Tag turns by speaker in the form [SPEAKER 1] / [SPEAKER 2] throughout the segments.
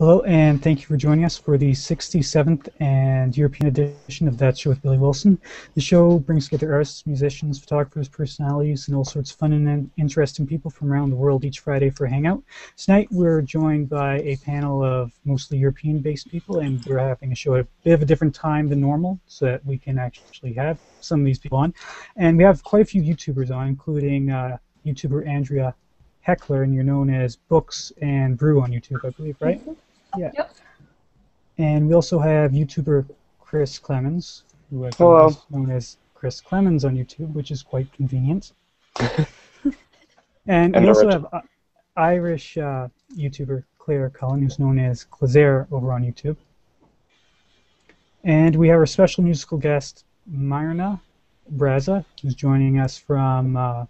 [SPEAKER 1] Hello, and thank you for joining us for the 67th and European edition of That Show with Billy Wilson. The show brings together artists, musicians, photographers, personalities, and all sorts of fun and interesting people from around the world each Friday for a hangout. Tonight we're joined by a panel of mostly European-based people, and we're having a show at a bit of a different time than normal so that we can actually have some of these people on. And we have quite a few YouTubers on, including uh, YouTuber Andrea Heckler, and you're known as Books and Brew on YouTube, I believe, right? Mm -hmm. Yeah. Yep. And we also have YouTuber Chris Klemens, who is known as Chris Klemens on YouTube, which is quite convenient. and, we also have uh, Irish uh, YouTuber Clare Cullen, who's known as Clisare over on YouTube. And we have our special musical guest, Myrna Braza, who's joining us from uh,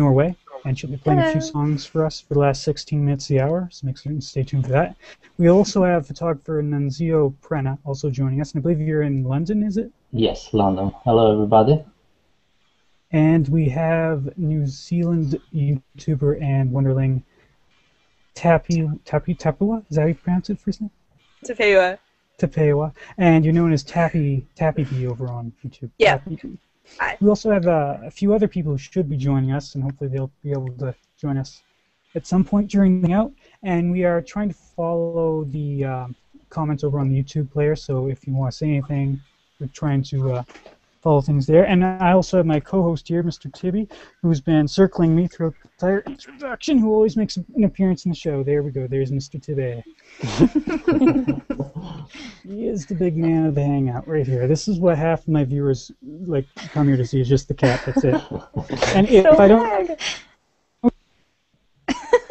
[SPEAKER 1] Norway and she'll be playing Hello. a few songs for us for the last 16 minutes of the hour, so make sure you stay tuned for that. We also have photographer Nunzio Prenna also joining us, and I believe you're in London, is it?
[SPEAKER 2] Yes, London. Hello, everybody.
[SPEAKER 1] And we have New Zealand YouTuber and Wonderling Tapi Tapi Tapua. Is that how you pronounce it first name?
[SPEAKER 3] Tapua.
[SPEAKER 1] Tapua. And you're known as Tappy Tappy B over on YouTube.
[SPEAKER 3] Yeah.
[SPEAKER 1] Tappy we also have uh, a few other people who should be joining us, and hopefully they'll be able to join us at some point during the out. And we are trying to follow the uh, comments over on the YouTube player, so if you want to say anything, we're trying to uh, follow things there. And I also have my co-host here, Mr. Tibby, who's been circling me throughout the entire introduction, who always makes an appearance in the show. There we go. There's Mr. Tibby. he is the big man of the hangout right here. This is what half of my viewers like come here to see is just the cat. That's it. And if so I don't.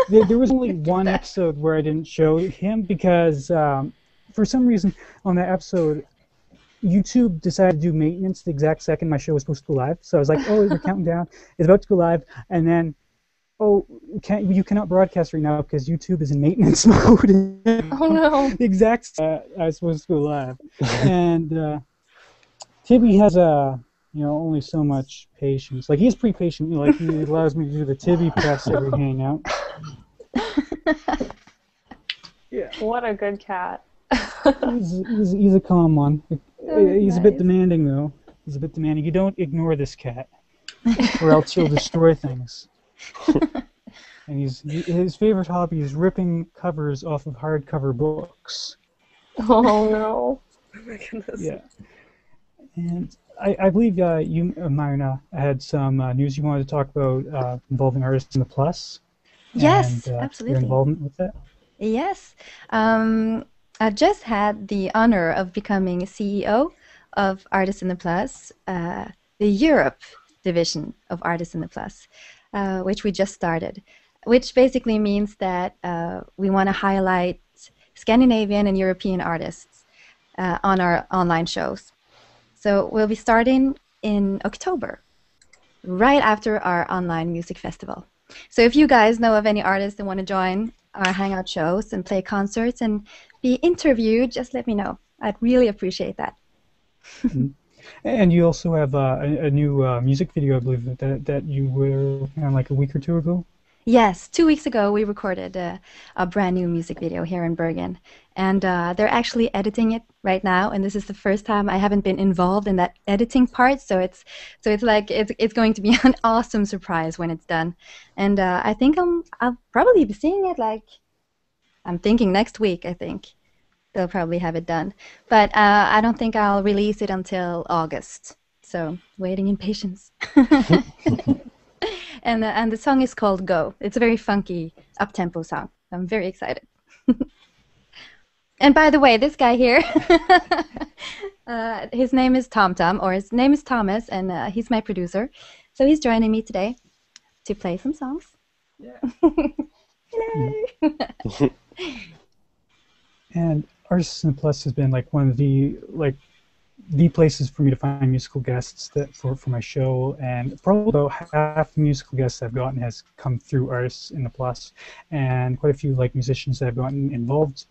[SPEAKER 1] there, there, was only one episode where I didn't show him because um, for some reason on that episode YouTube decided to do maintenance the exact second my show was supposed to go live. So I was like, oh, we're counting down. It's about to go live. And then, oh, can't, you cannot broadcast right now because YouTube is in maintenance mode.
[SPEAKER 3] oh, no.
[SPEAKER 1] the exact uh, I was supposed to go live. and uh, Tibby has a, you know, only so much patience. Like, he's pretty patient. Like, he allows me to do the Tibby press every hangout.
[SPEAKER 3] yeah. What a good cat.
[SPEAKER 1] he's, he's, he's a calm one. He's nice. a bit demanding, though. He's a bit demanding. You don't ignore this cat, or else he'll destroy things. and he's his favorite hobby is ripping covers off of hardcover books.
[SPEAKER 3] Oh no! oh my goodness.
[SPEAKER 1] Yeah. And I, I believe uh, you, uh, Myrna, had some uh, news you wanted to talk about uh, involving artists in the plus.
[SPEAKER 4] Yes,
[SPEAKER 1] and,
[SPEAKER 4] uh, absolutely.
[SPEAKER 1] Your involvement with that.
[SPEAKER 4] Yes. Um, I just had the honor of becoming CEO of Artists in the Plus, uh, the Europe division of Artists in the Plus, uh, which we just started, which basically means that uh, we want to highlight Scandinavian and European artists uh, on our online shows. So we'll be starting in October, right after our online music festival. So if you guys know of any artists that want to join our hangout shows and play concerts and be interviewed, just let me know. I'd really appreciate that.
[SPEAKER 1] Mm-hmm. And you also have uh, a, a, new uh, music video, I believe, that, that you were on like a week or two ago?
[SPEAKER 4] Yes, two weeks ago we recorded a, a brand new music video here in Bergen. And uh, they're actually editing it right now, and this is the first time I haven't been involved in that editing part, so it's so it's like it's, it's going to be an awesome surprise when it's done. And uh, I think I'm, I'll probably be seeing it like I'm thinking next week, I think. They'll probably have it done. But uh, I don't think I'll release it until August. So waiting in patience. and, uh, and the song is called Go. It's a very funky, up-tempo song. I'm very excited. and by the way, this guy here, uh, his name is Tom Tom, or his name is Thomas, and uh, he's my producer. So he's joining me today to play some songs. Yeah. Hello.
[SPEAKER 1] And Artists in the Plus has been like one of the like the places for me to find musical guests that for, for my show. And probably about half the musical guests I've gotten has come through artists in the plus. And quite a few like musicians that I've gotten involved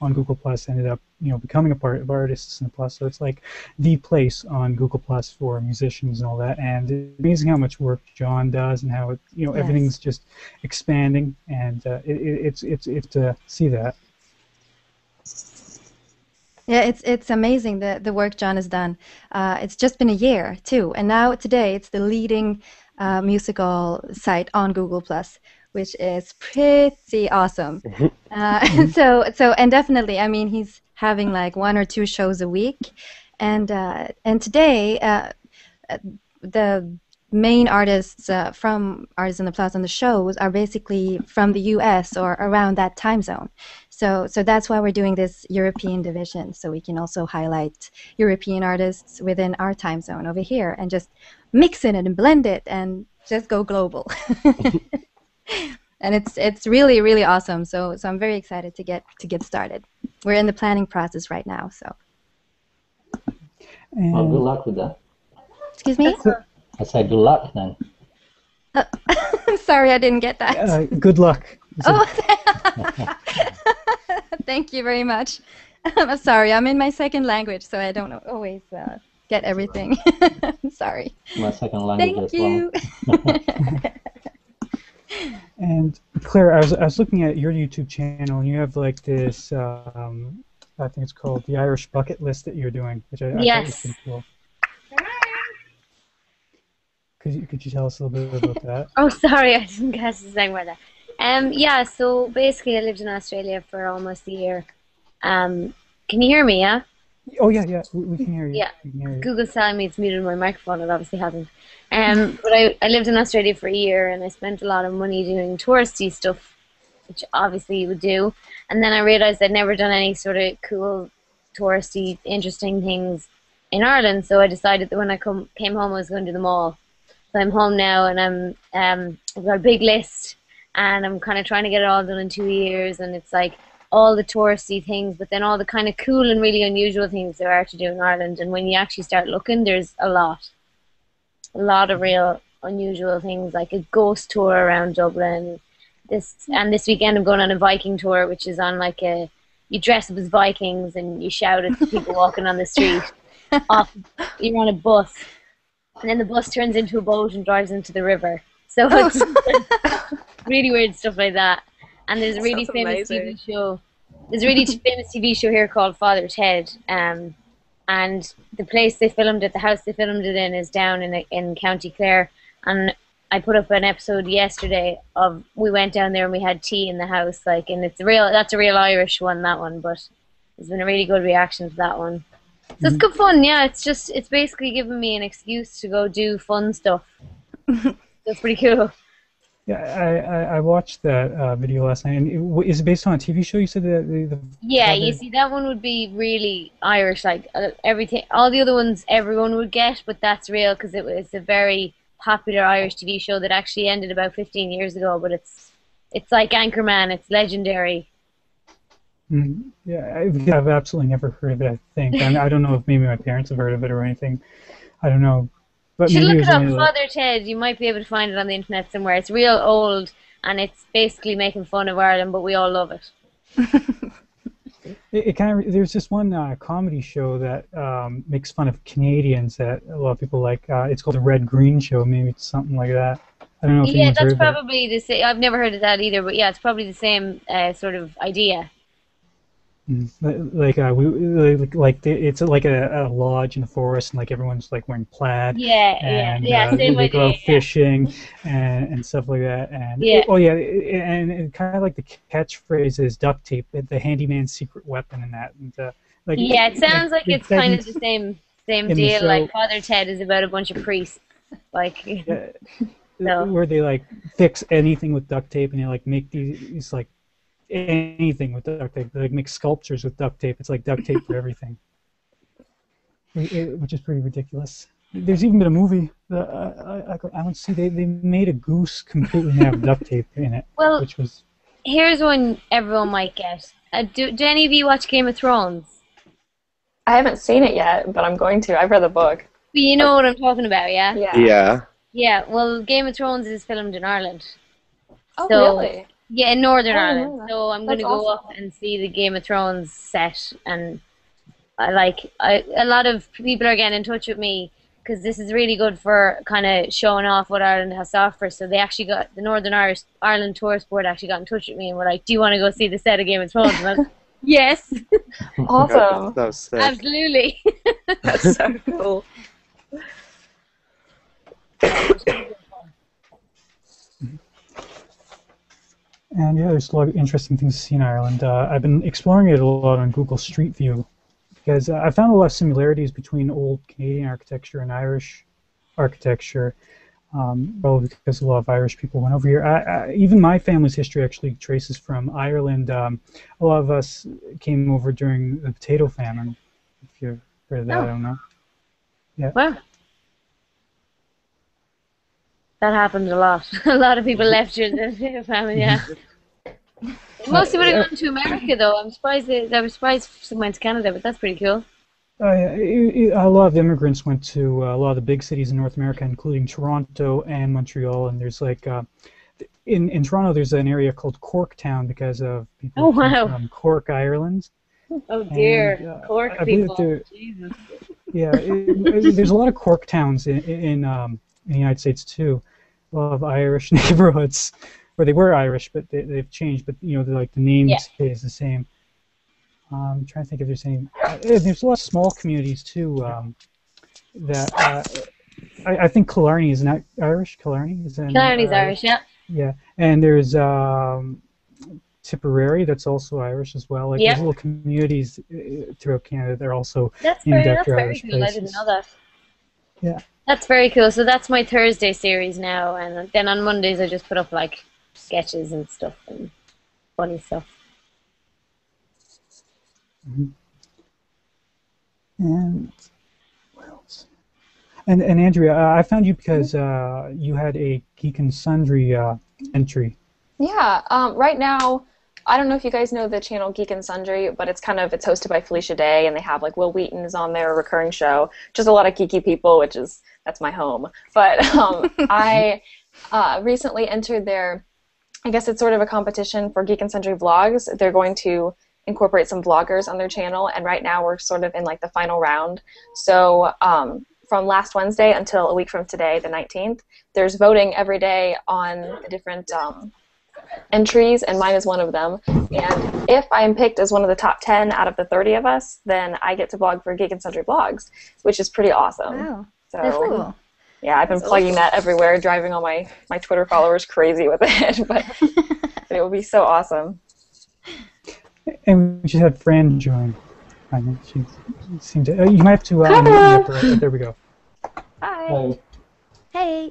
[SPEAKER 1] on Google Plus ended up, you know, becoming a part of Artists in the Plus. So it's like the place on Google Plus for musicians and all that. And it's amazing how much work John does and how it, you know, yes. everything's just expanding. And uh, it, it, it's it's it's to see that.
[SPEAKER 4] Yeah, it's it's amazing the the work John has done. Uh, it's just been a year too, and now today it's the leading uh, musical site on Google Plus, which is pretty awesome. Uh, so so and definitely, I mean, he's having like one or two shows a week, and uh, and today uh, uh, the main artists uh, from Artists in the Plus on the shows are basically from the U.S. or around that time zone. So, so that's why we're doing this European division, so we can also highlight European artists within our time zone over here, and just mix it and blend it, and just go global. and it's it's really really awesome. So, so I'm very excited to get to get started. We're in the planning process right now. So,
[SPEAKER 1] And
[SPEAKER 2] Well, good luck with that.
[SPEAKER 4] excuse me.
[SPEAKER 2] I said good luck then.
[SPEAKER 4] Sorry, I didn't get that.
[SPEAKER 1] uh, good luck.
[SPEAKER 4] Oh, thank you very much. I'm sorry, I'm in my second language, so I don't always uh, get everything. sorry.
[SPEAKER 2] My second language
[SPEAKER 4] Thank
[SPEAKER 2] as well.
[SPEAKER 1] And Clare, I was I was looking at your YouTube channel, and you have like this. Um, I think it's called the Irish Bucket List that you're doing, which I, I thought was pretty cool. Could you, could you tell us a little bit about that?
[SPEAKER 5] Oh, sorry, I didn't catch the second word there. Um, yeah, so basically, I lived in Australia for almost a year. Um, can you hear me? Yeah.
[SPEAKER 1] Oh yeah, yeah, we, we can hear you.
[SPEAKER 5] Yeah.
[SPEAKER 1] Can hear you.
[SPEAKER 5] Google's telling me it's muted my microphone. It obviously hasn't. Um, but I, I lived in Australia for a year and I spent a lot of money doing touristy stuff, which obviously you would do. And then I realized I'd never done any sort of cool, touristy, interesting things in Ireland. So I decided that when I come came home, I was going to do them all. So I'm home now and I'm um, I've got a big list and I'm kind of trying to get it all done in two years. And it's like all the touristy things, but then all the kind of cool and really unusual things there are to do in Ireland. And when you actually start looking, there's a lot, a lot of real unusual things, like a ghost tour around Dublin. This and this weekend I'm going on a Viking tour, which is on like a you dress up as Vikings and you shout at the people walking on the street. Off, you're on a bus, and then the bus turns into a boat and drives into the river. So oh. it's really weird stuff like that. And there's a really
[SPEAKER 3] Sounds
[SPEAKER 5] famous
[SPEAKER 3] amazing.
[SPEAKER 5] TV show. There's a really famous TV show here called Father Ted. Um, and the place they filmed it, the house they filmed it in, is down in in County Clare. And I put up an episode yesterday of we went down there and we had tea in the house, like, and it's a real. That's a real Irish one, that one. But there's been a really good reaction to that one. So it's good fun, yeah. It's just it's basically giving me an excuse to go do fun stuff. That's pretty cool.
[SPEAKER 1] Yeah, I, I, I watched that uh, video last night. And it, is it based on a TV show? You said that the, the
[SPEAKER 5] Yeah, you see, that one would be really Irish, like uh, everything. All the other ones, everyone would get, but that's real because it was a very popular Irish TV show that actually ended about 15 years ago. But it's it's like Anchorman. It's legendary.
[SPEAKER 1] Mm, yeah, I've, I've absolutely never heard of it. I think I, mean, I don't know if maybe my parents have heard of it or anything. I don't know, but
[SPEAKER 5] You should look
[SPEAKER 1] it
[SPEAKER 5] up, Father Ted. You might be able to find it on the internet somewhere. It's real old, and it's basically making fun of Ireland, but we all love it.
[SPEAKER 1] It, it kind of there's this one uh, comedy show that um, makes fun of Canadians that a lot of people like. Uh, it's called the Red Green Show. Maybe it's something like that. I don't know if
[SPEAKER 5] Yeah, that's probably the same. I've never heard of that either, but yeah, it's probably the same uh, sort of idea.
[SPEAKER 1] Mm, li- Like uh, we like like it's like a, a lodge in the forest, and like everyone's like wearing plaid.
[SPEAKER 5] Yeah,
[SPEAKER 1] and
[SPEAKER 5] yeah, yeah,
[SPEAKER 1] uh,
[SPEAKER 5] same
[SPEAKER 1] they go fishing and, and stuff like that. And
[SPEAKER 5] Yeah.
[SPEAKER 1] oh yeah, and, and kind of like the catchphrase is duct tape, the- handyman's secret weapon, and that. And, uh, like
[SPEAKER 5] Yeah, it sounds like
[SPEAKER 1] the
[SPEAKER 5] it's kind of the same same deal. Like Father Ted is about a bunch of priests. Like
[SPEAKER 1] uh,
[SPEAKER 5] No.
[SPEAKER 1] where they like fix anything with duct tape, and they like make these, these like anything with duct tape. They like make sculptures with duct tape. It's like duct tape for everything, It- it- which is pretty ridiculous. There's even been a movie that I, I, I want to see. They, they made a goose completely have duct tape in it,
[SPEAKER 5] well,
[SPEAKER 1] which was
[SPEAKER 5] here's one everyone might guess. Uh, do, do any of you watch Game of Thrones?
[SPEAKER 3] I haven't seen it yet, but I'm going to. I've read the book.
[SPEAKER 5] But you know what I'm talking about, yeah?
[SPEAKER 3] Yeah.
[SPEAKER 6] Yeah.
[SPEAKER 5] Yeah, well, Game of Thrones is filmed in Ireland.
[SPEAKER 3] Oh,
[SPEAKER 5] So-
[SPEAKER 3] really?
[SPEAKER 5] Yeah, in Northern
[SPEAKER 3] Oh,
[SPEAKER 5] Ireland. So I'm going to go
[SPEAKER 3] awesome.
[SPEAKER 5] up and see the Game of Thrones set, and I like I, a lot of people are getting in touch with me because this is really good for kind of showing off what Ireland has to offer. So they actually got the Northern Irish Ireland Tourist Board actually got in touch with me and were like, "Do you want to go see the set of Game of Thrones?" And I was, Yes,
[SPEAKER 3] Awesome.
[SPEAKER 7] That was sick.
[SPEAKER 5] absolutely.
[SPEAKER 3] That's so cool.
[SPEAKER 1] And yeah, there's a lot of interesting things to see in Ireland. Uh, I've been exploring it a lot on Google Street View because uh, I found a lot of similarities between old Canadian architecture and Irish architecture. Um, probably because a lot of Irish people went over here. I, I, even my family's history actually traces from Ireland. Um, a lot of us came over during the potato famine. If you've heard of that,
[SPEAKER 5] Oh.
[SPEAKER 1] I don't know. Yeah.
[SPEAKER 5] Wow. That happened a lot. a lot of people left during the famine, yeah. Mostly would have gone to America, though. I'm surprised they, I was surprised some went to Canada, but that's pretty cool.
[SPEAKER 1] Uh, it- it- a lot of immigrants went to uh, a lot of the big cities in North America, including Toronto and Montreal. And there's like uh, in in Toronto, there's an area called Corktown because of people
[SPEAKER 5] Oh, wow.
[SPEAKER 1] from Cork, Ireland.
[SPEAKER 5] Oh dear,
[SPEAKER 1] And, uh,
[SPEAKER 5] Cork
[SPEAKER 1] I
[SPEAKER 5] people.
[SPEAKER 1] there-
[SPEAKER 5] Jesus.
[SPEAKER 1] Yeah, it, it- there's a lot of Cork towns in in, um, in the United States too. A lot of Irish neighborhoods, or they were Irish, but they, they've changed. But you know, like the name
[SPEAKER 5] Yeah.
[SPEAKER 1] stays the same. Um, I'm trying to think if there's any. Uh, there's a lot of small communities too. Um, that uh, I, I think Killarney is not Irish. Killarney is in.
[SPEAKER 5] Killarney's
[SPEAKER 1] uh,
[SPEAKER 5] Irish, yeah.
[SPEAKER 1] Yeah, and there's um, Tipperary that's also Irish as well. Like
[SPEAKER 5] Yeah.
[SPEAKER 1] there's little communities uh, throughout Canada. They're also
[SPEAKER 5] That's very, that's very
[SPEAKER 1] Irish
[SPEAKER 5] cool. I didn't know that.
[SPEAKER 1] Yeah.
[SPEAKER 5] That's very cool. So that's my Thursday series now, and then on Mondays I just put up like sketches and stuff and funny stuff.
[SPEAKER 1] And what else? And and Andrea, uh, I found you because uh, you had a Geek and Sundry uh, entry.
[SPEAKER 3] Yeah. Um, right now, I don't know if you guys know the channel Geek and Sundry, but it's kind of it's hosted by Felicia Day, and they have like Wil Wheaton is on their recurring show. Just a lot of geeky people, which is that's my home. But um, I uh, recently entered their. I guess it's sort of a competition for Geek and Sundry vlogs. They're going to incorporate some vloggers on their channel, and right now we're sort of in like the final round. So um, from last Wednesday until a week from today, the 19th, there's voting every day on the different um, entries, and mine is one of them. And if I am picked as one of the top 10 out of the 30 of us, then I get to vlog for Geek and Sundry Vlogs, which is pretty awesome.
[SPEAKER 8] Wow,
[SPEAKER 3] So
[SPEAKER 8] that's cool.
[SPEAKER 3] Yeah, I've been plugging that everywhere, driving all my, my Twitter followers crazy with it, but, but it would be so awesome.
[SPEAKER 1] And we just had Fran join. I mean, she seemed to. Uh, you might have to. Uh, unmute me up there. there we go.
[SPEAKER 3] Hi.
[SPEAKER 4] Hi.
[SPEAKER 8] Hey.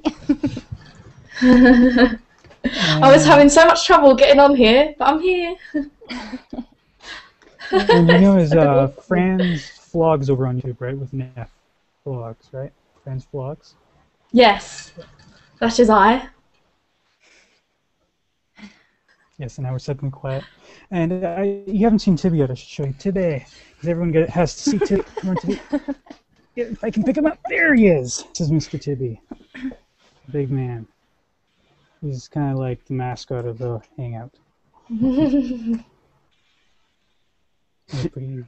[SPEAKER 9] I was having so much trouble getting on here, but I'm here.
[SPEAKER 1] And you know his uh, Fran's vlogs over on YouTube, right? With Neff vlogs, right? Fran's vlogs.
[SPEAKER 9] Yes, that is I.
[SPEAKER 1] Yes, and now we're suddenly quiet. And uh, you haven't seen Tibby yet. I should show you Tibby, because everyone get, has to see Tibby. Come on, Tibby. If I can pick him up, there he is. This is Mr. Tibby, big man. He's kind of like the mascot of the Hangout. He's pretty.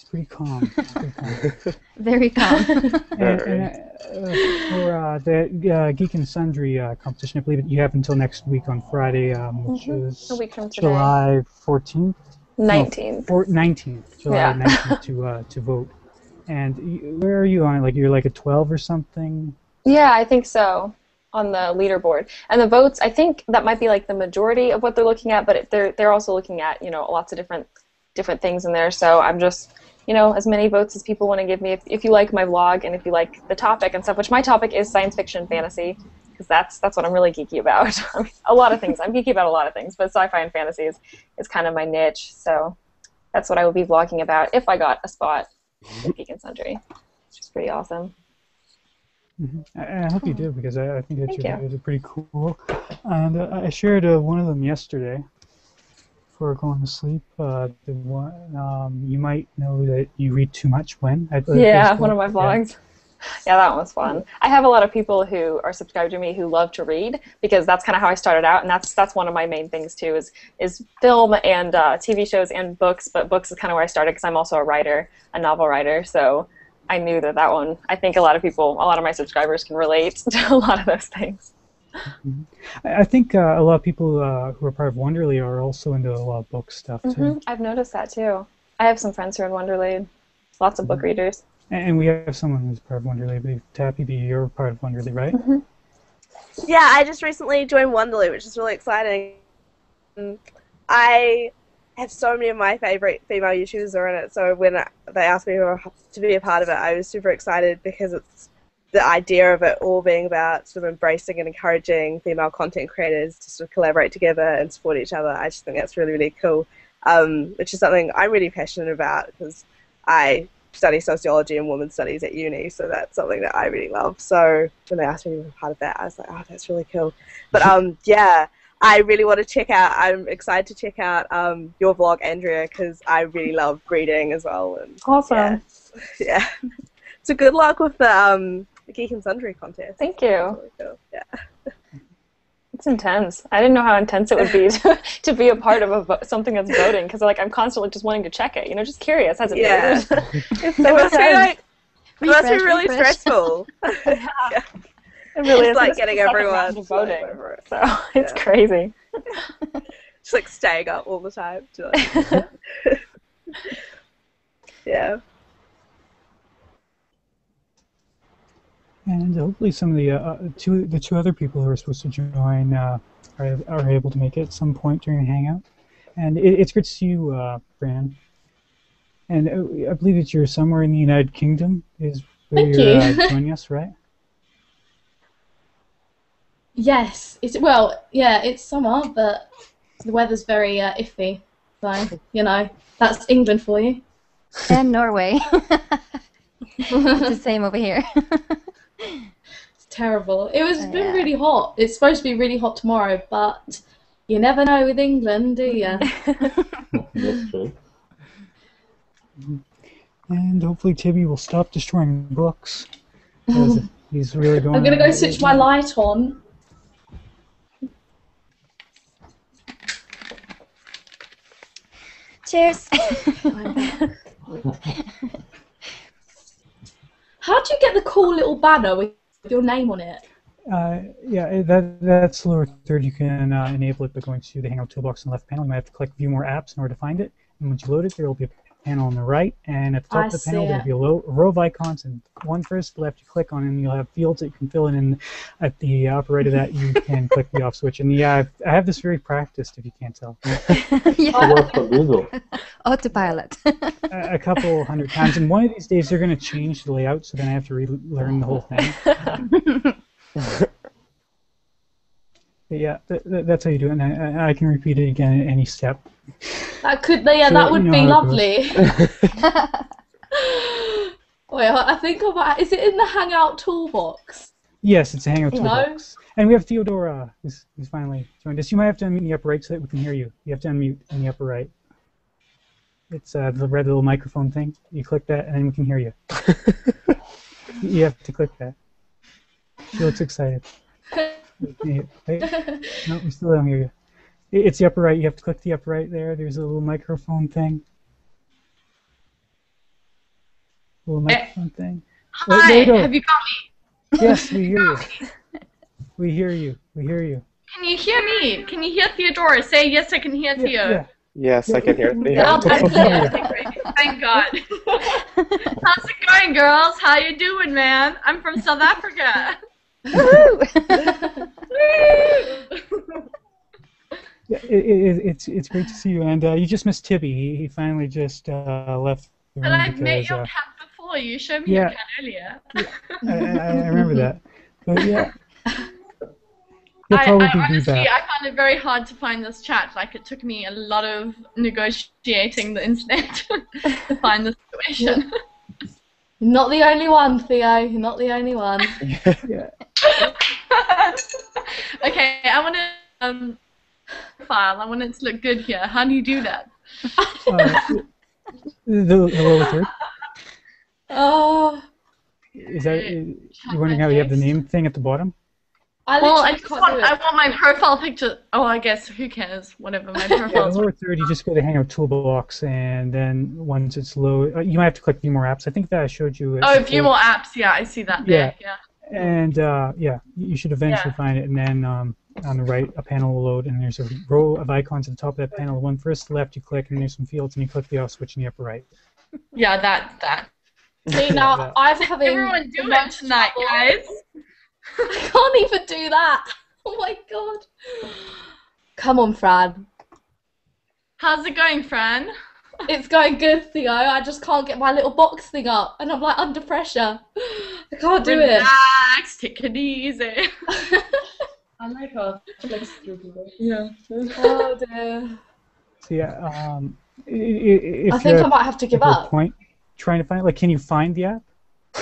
[SPEAKER 1] He's pretty calm. He's pretty calm.
[SPEAKER 8] Very calm.
[SPEAKER 1] And, and, uh, for uh, the uh, Geek and Sundry uh, competition, I believe you have until next week on Friday, um, which is
[SPEAKER 3] A week from today.
[SPEAKER 1] July 14th,
[SPEAKER 3] 19th.
[SPEAKER 1] four, 19th, July
[SPEAKER 3] Yeah.
[SPEAKER 1] 19th to uh, to vote. And where are you on? Like you're like a 12 or something?
[SPEAKER 3] Yeah, I think so on the leaderboard. And the votes, I think that might be like the majority of what they're looking at, but it, they're they're also looking at you know lots of different different things in there. So I'm just you know as many votes as people want to give me. If, if you like my vlog and if you like the topic and stuff, which my topic is science fiction fantasy. Because that's that's what I'm really geeky about. I mean, a lot of things. I'm geeky about a lot of things, but sci-fi and fantasy is, is kind of my niche. So that's what I will be vlogging about if I got a spot with Geek and Sundry, which is pretty awesome.
[SPEAKER 1] I, I hope you do because I, I think that
[SPEAKER 3] you.
[SPEAKER 1] pretty cool. And uh, I shared uh, one of them yesterday before going to sleep. Uh, the one um, you might know that you read too much when.
[SPEAKER 3] Yeah, one of my
[SPEAKER 1] called. Yeah.
[SPEAKER 3] vlogs. Yeah, that was fun. I have a lot of people who are subscribed to me who love to read because that's kind of how I started out, and that's that's one of my main things too is is film and uh, TV shows and books. But books is kind of where I started because I'm also a writer, a novel writer. So I knew that that one. I think a lot of people, a lot of my subscribers can relate to a lot of those things.
[SPEAKER 1] I I think uh, a lot of people uh, who are part of Wonderly are also into a lot of book stuff too.
[SPEAKER 3] hmm I've noticed that too. I have some friends who are in Wonderly. Lots of book readers.
[SPEAKER 1] And we have someone who's part of Wonderly. I Tappy B, you're part of Wonderly, right?
[SPEAKER 7] Yeah, I just recently joined Wonderly, which is really exciting. I have so many of my favorite female YouTubers are in it, so when they asked me to be a part of it, I was super excited because it's the idea of it all being about sort of embracing and encouraging female content creators to sort of collaborate together and support each other. I just think that's really, really cool, um, which is something I'm really passionate about because I study sociology and women's studies at uni, so that's something that I really love. So when they asked me to be part of that, I was like, oh, that's really cool. But um, yeah, I really want to check out. I'm excited to check out um, your vlog, Andrea, because I really love reading as well. And
[SPEAKER 3] Awesome.
[SPEAKER 7] yeah, yeah. so good luck with the um, the Geek and Sundry contest.
[SPEAKER 3] Thank you.
[SPEAKER 7] Really cool. Yeah.
[SPEAKER 3] It's intense. I didn't know how intense it would be to, to be a part of a vo- something that's voting because like I'm constantly just wanting to check it. You know, just curious. Has it
[SPEAKER 7] Yeah.
[SPEAKER 3] voted? it's
[SPEAKER 7] It
[SPEAKER 3] so
[SPEAKER 7] must be
[SPEAKER 3] intense.
[SPEAKER 7] like it must be really
[SPEAKER 8] refresh.
[SPEAKER 7] stressful.
[SPEAKER 3] It really
[SPEAKER 7] It's
[SPEAKER 3] is.
[SPEAKER 7] like
[SPEAKER 3] This
[SPEAKER 7] getting everyone
[SPEAKER 3] round of
[SPEAKER 7] to, like,
[SPEAKER 3] voting.
[SPEAKER 7] whatever.
[SPEAKER 3] So it's crazy.
[SPEAKER 7] Just like staying up all the time. To, like, yeah.
[SPEAKER 1] And hopefully some of the uh, uh, two the two other people who are supposed to join uh, are, are able to make it at some point during the hangout. And it, it's good to see you, uh, Bran. And uh, I believe that you're somewhere in the United Kingdom is where
[SPEAKER 9] Thank
[SPEAKER 1] you're
[SPEAKER 9] you.
[SPEAKER 1] uh, joining us, right?
[SPEAKER 9] Yes, it's well, yeah, it's summer, but the weather's very uh, iffy. So you know, that's England for you.
[SPEAKER 8] and Norway. it's the same over here.
[SPEAKER 9] It's terrible. It was
[SPEAKER 8] Oh,
[SPEAKER 9] been
[SPEAKER 8] yeah.
[SPEAKER 9] really hot. It's supposed to be really hot tomorrow, but you never know with England, do you?
[SPEAKER 4] That's true.
[SPEAKER 1] And hopefully Tibby will stop destroying books. he's really going.
[SPEAKER 9] I'm gonna go switch my light on.
[SPEAKER 8] Cheers.
[SPEAKER 9] How do you get the cool little banner with your name on it?
[SPEAKER 1] Uh, yeah, that that's lower third. You can uh, enable it by going to the Hangout toolbox on the left panel. You might have to click View More Apps in order to find it. And once you load it, there will be a panel on the right, and at the top
[SPEAKER 9] I
[SPEAKER 1] of the panel there will be a, low, row of icons, and one first left you click on, and you'll have fields that you can fill in. And at the upper right of that, you can click the off switch. And yeah, I've, I have this very practiced, if you can't tell,
[SPEAKER 4] I
[SPEAKER 8] yeah.
[SPEAKER 4] work for Google.
[SPEAKER 8] Autopilot.
[SPEAKER 1] a, a couple hundred times. And one of these days, they're going to change the layout, so then I have to relearn the whole thing. But yeah, th- th- that's how you do it, and I, I- I can repeat it again at any step.
[SPEAKER 9] That could, yeah, that would be lovely. Wait, I think about. Is it in the Hangout toolbox?
[SPEAKER 1] Yes, it's a Hangout
[SPEAKER 9] No.
[SPEAKER 1] toolbox. And we have Theodora, who's, who's finally joined us. You might have to unmute in the upper right so that we can hear you. You have to unmute in the upper right. It's uh, the red little microphone thing. You click that, and then we can hear you. you have to click that. She looks excited. Wait. No, we still don't hear you. It- It's the upper right. You have to click the upper right there. There's a little microphone thing. Little eh. microphone thing. Wait, there you go.
[SPEAKER 10] have you got me?
[SPEAKER 1] Yes, we hear you. We hear you. We hear you.
[SPEAKER 10] Can you hear me? Can you hear Theodora? Say yes, I can hear
[SPEAKER 1] Yeah,
[SPEAKER 10] Theo.
[SPEAKER 1] yeah.
[SPEAKER 11] Yes, I can hear it.
[SPEAKER 1] Yeah.
[SPEAKER 9] Loud and
[SPEAKER 1] Yeah.
[SPEAKER 9] clear.
[SPEAKER 10] Okay, great. Thank God. How's it going, girls? How you doing, man? I'm from South Africa.
[SPEAKER 8] Woohoo!
[SPEAKER 1] Yeah, it, it, it's it's great to see you, and uh, you just missed Tibby. He, he finally just uh, left the room
[SPEAKER 10] And I've met your
[SPEAKER 1] uh,
[SPEAKER 10] cat before. You showed me
[SPEAKER 1] Yeah.
[SPEAKER 10] your cat earlier.
[SPEAKER 1] I, I, I remember that. But yeah, he'll
[SPEAKER 10] I,
[SPEAKER 1] probably
[SPEAKER 10] I
[SPEAKER 1] be
[SPEAKER 10] honestly. I found it very hard to find this chat. Like, it took me a lot of negotiating the internet to find the situation.
[SPEAKER 9] Not the only one, Theo. Not the only one.
[SPEAKER 1] Yeah.
[SPEAKER 10] okay, I want to um file. I want it to look good here. How do you do that?
[SPEAKER 1] Uh, the, the lower third.
[SPEAKER 9] Oh,
[SPEAKER 1] Is that you're wondering how you have the name thing at the bottom?
[SPEAKER 9] I
[SPEAKER 10] Well, I just want
[SPEAKER 9] do
[SPEAKER 10] I want my profile picture. Oh, I guess who cares? Whatever my profile.
[SPEAKER 1] Yeah, the
[SPEAKER 10] profile.
[SPEAKER 1] lower third. You just go to Hangout Toolbox, and then once it's low, uh, you might have to click View More Apps. I think that I showed you. it
[SPEAKER 10] Oh,
[SPEAKER 1] before.
[SPEAKER 10] view more apps. Yeah, I see that there. Yeah.
[SPEAKER 1] And uh, yeah, you should eventually
[SPEAKER 10] Yeah.
[SPEAKER 1] find it. And then um, on the right, a panel will load, and there's a row of icons at the top of that panel. The one first left, you click, and there's some fields, and you click the off switch in the upper right.
[SPEAKER 10] Yeah, that that.
[SPEAKER 9] See, now
[SPEAKER 1] that.
[SPEAKER 9] I'm having.
[SPEAKER 10] Everyone do
[SPEAKER 9] the
[SPEAKER 10] it tonight,
[SPEAKER 9] trouble.
[SPEAKER 10] guys.
[SPEAKER 9] I can't even do that. Oh my god. Come on, Fran.
[SPEAKER 10] How's it going, Fran?
[SPEAKER 9] It's going good, Theo. I just can't get my little box thing up, and I'm like under pressure. I can't do it.
[SPEAKER 10] Relax, take it easy.
[SPEAKER 11] I like how flex people.
[SPEAKER 10] Yeah.
[SPEAKER 9] oh dear.
[SPEAKER 1] So yeah, um, i- i- if
[SPEAKER 9] I think I might have to give up.
[SPEAKER 1] point trying to find, like, can you find the app?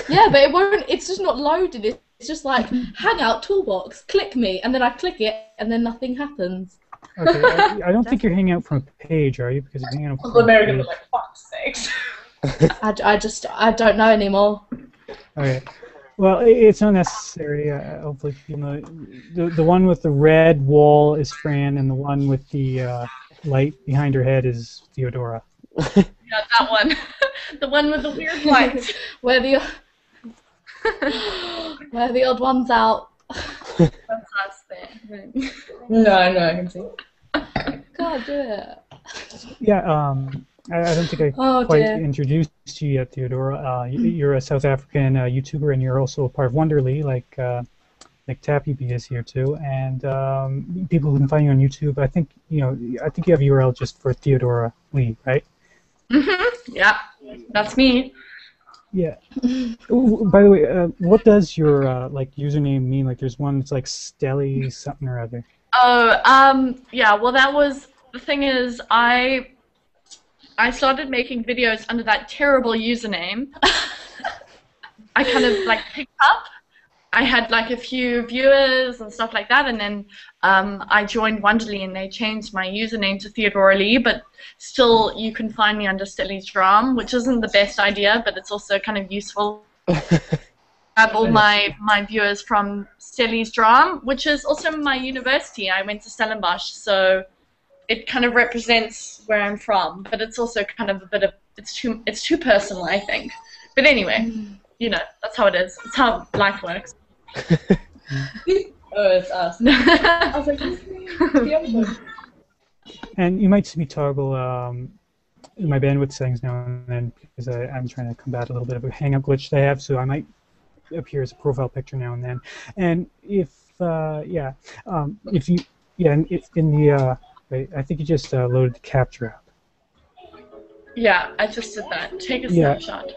[SPEAKER 9] Yeah, but it won't. It's just not loaded. It's just like Hangout Toolbox. Click me, and then I click it, and then nothing happens.
[SPEAKER 1] Okay, I, I don't think you're hanging out from a page, are you? Because you're hanging out from
[SPEAKER 11] Uncle
[SPEAKER 1] a
[SPEAKER 11] American
[SPEAKER 1] page.
[SPEAKER 11] was like, fuck's sakes.
[SPEAKER 9] I, I just I don't know anymore.
[SPEAKER 1] Okay. Well, it's not necessary. Uh, hopefully, people know. The, the one with the red wall is Fran, and the one with the uh, light behind her head is Theodora.
[SPEAKER 10] Yeah, that one. the one with the weird lights.
[SPEAKER 9] Where the where the odd one's out.
[SPEAKER 10] That's there.
[SPEAKER 11] No, I know, I can see.
[SPEAKER 9] Can't do it.
[SPEAKER 1] Yeah, um, I, I don't think I
[SPEAKER 9] Oh
[SPEAKER 1] quite
[SPEAKER 9] dear.
[SPEAKER 1] introduced you yet, Theodora. Uh, you're a South African uh, YouTuber, and you're also a part of Wonderly, like uh, like Tappy is here too. And um, people can find you on YouTube. I think you know. I think you have a URL just for Theodora Lee, right?
[SPEAKER 10] hmm Yeah, that's me.
[SPEAKER 1] Yeah. Ooh, by the way, uh, what does your uh, like username mean? Like, there's one that's like Stelly something or other.
[SPEAKER 10] Oh, um, yeah. Well, that was the thing. Is I I started making videos under that terrible username. I kind of like picked up. I had like a few viewers and stuff like that, and then um, I joined Wonderly, and they changed my username to Theodora Lee. But still, you can find me under Stelly's Drum, which isn't the best idea, but it's also kind of useful. I have all my, my viewers from Stelly's Drum, which is also my university. I went to Stellenbosch, so it kind of represents where I'm from, but it's also kind of a bit of it's too it's too personal, I think. But anyway, you know that's how it is. It's how life works.
[SPEAKER 11] Oh, it's us. I was like, who's the?
[SPEAKER 1] And you might see me toggle um, my bandwidth settings now and then because I, I'm trying to combat a little bit of a hang-up glitch that I have, so I might appear as a profile picture now and then. And if uh, yeah, um, if you yeah, in, in the uh, wait, I think you just uh, loaded the capture app.
[SPEAKER 10] yeah, I just did that. Take a
[SPEAKER 1] Yeah.
[SPEAKER 10] snapshot.